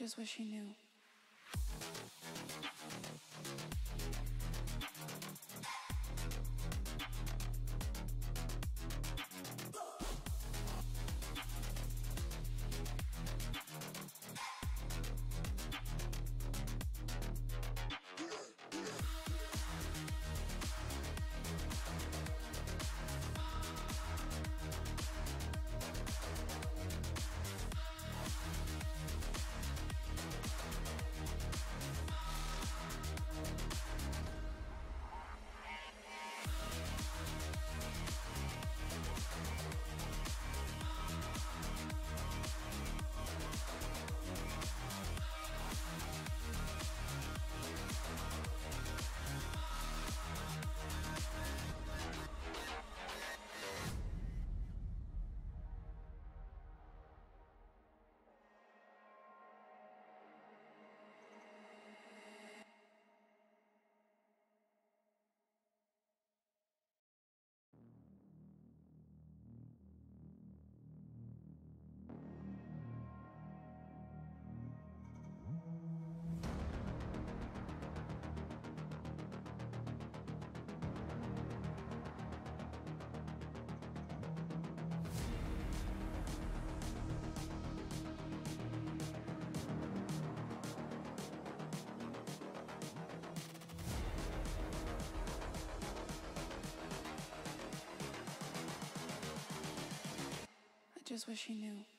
Just wish he knew. just wish he knew.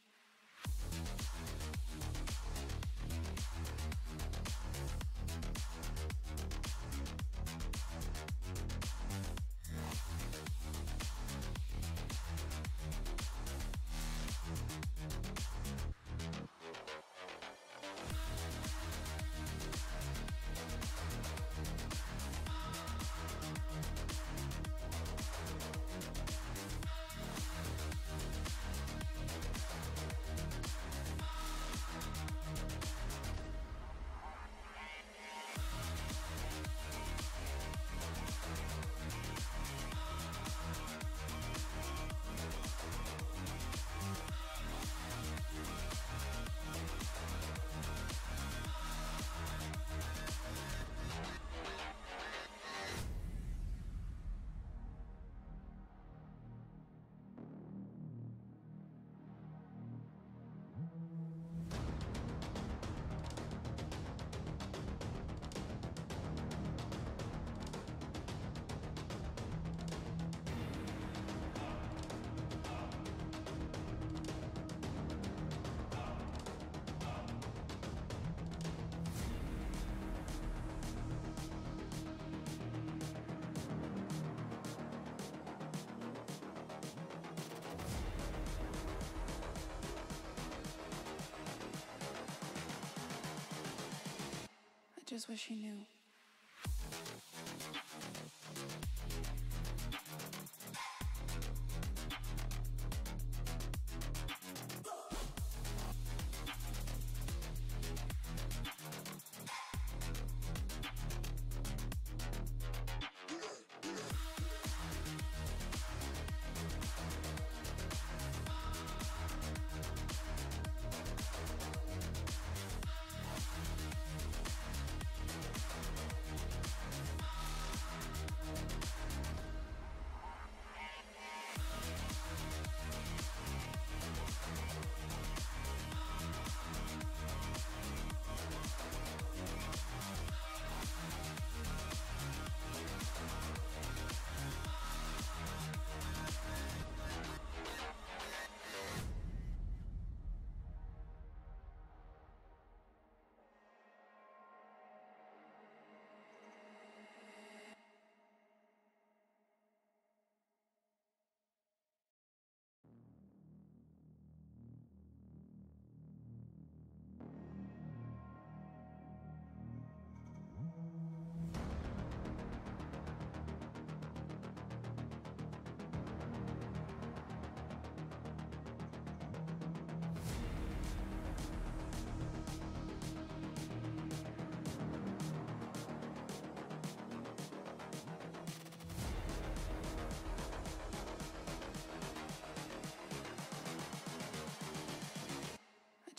Just wish he knew.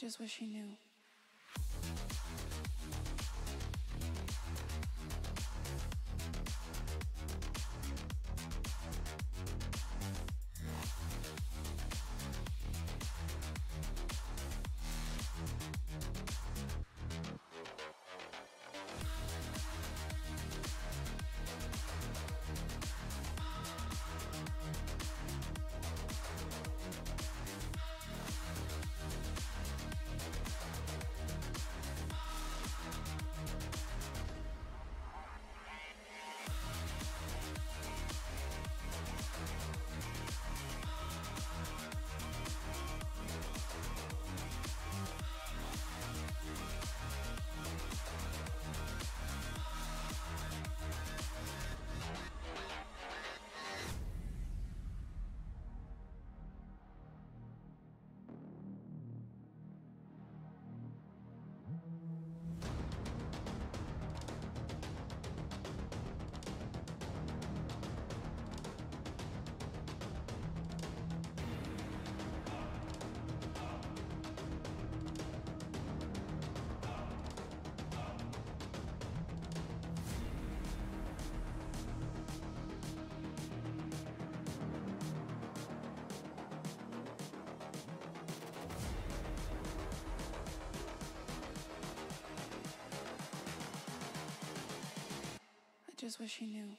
Just wish he knew. Just wish he knew.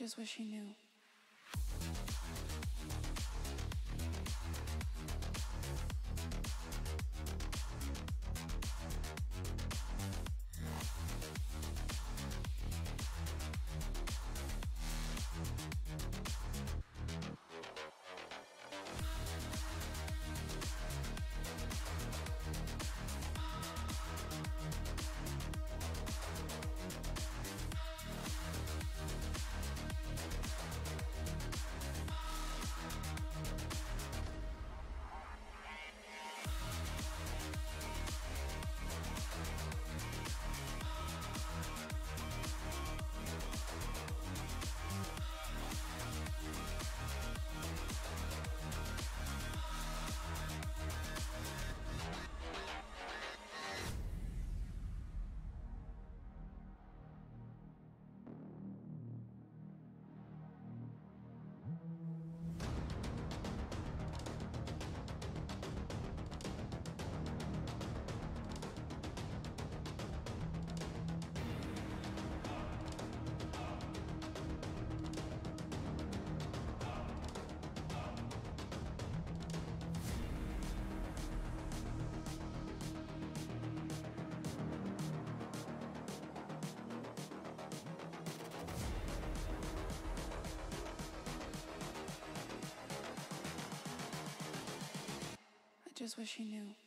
Just wish he knew. Just wish he knew.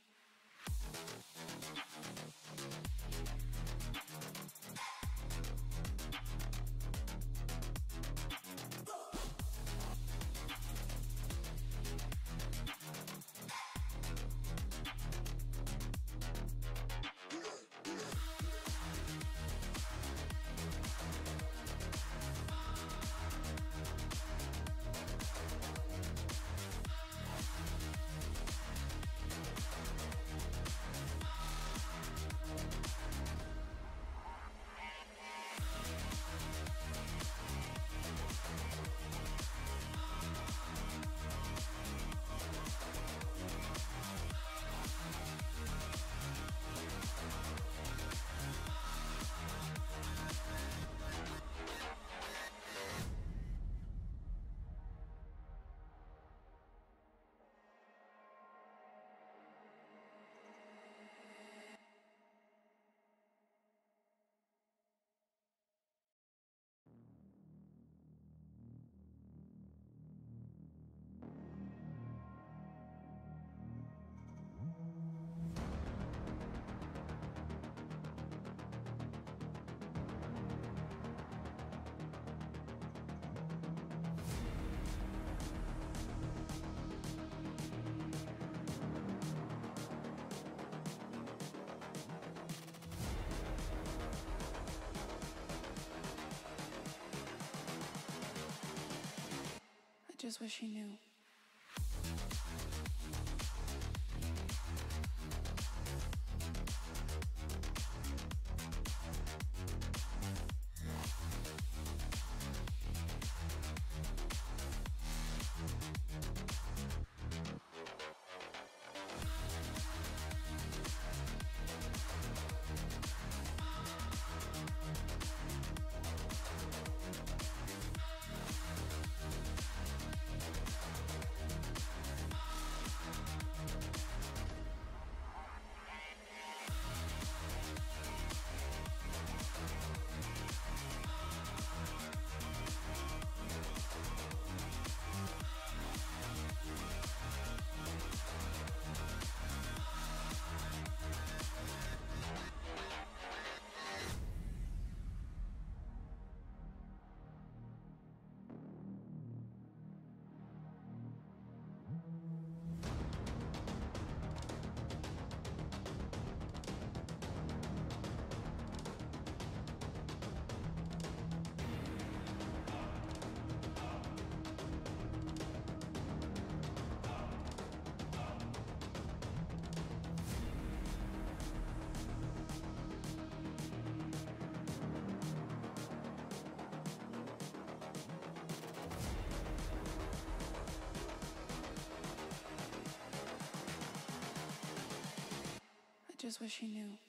Just wish he knew. Just wish he knew.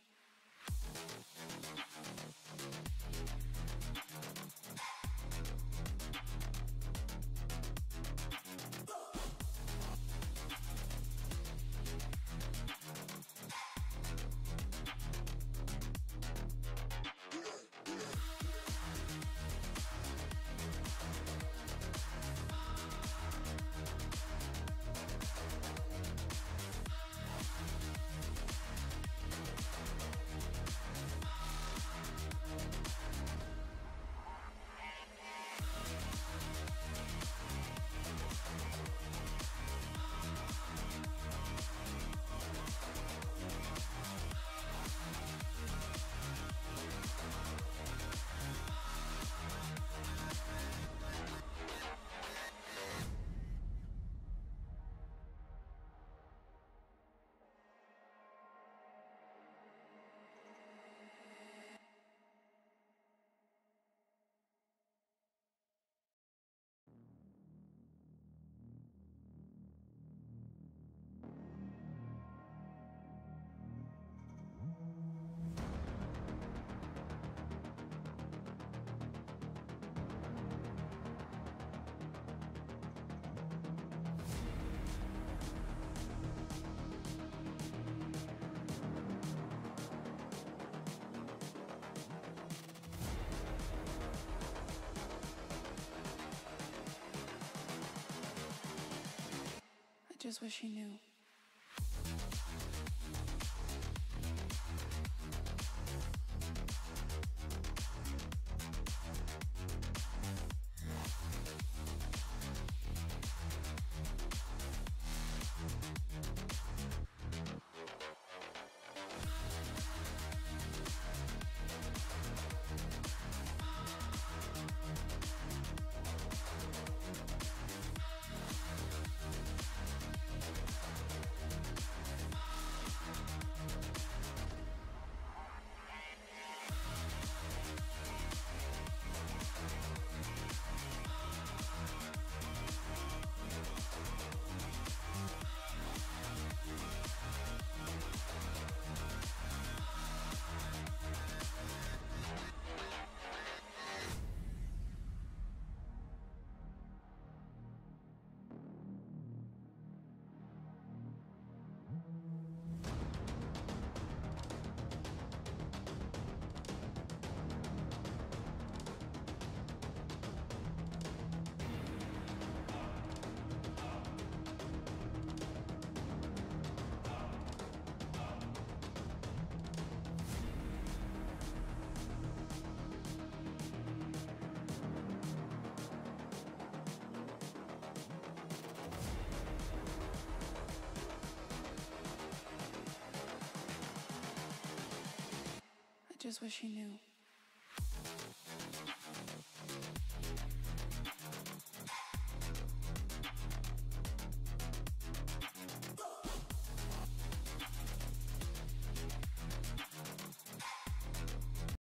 just wish he knew. Just wish he knew.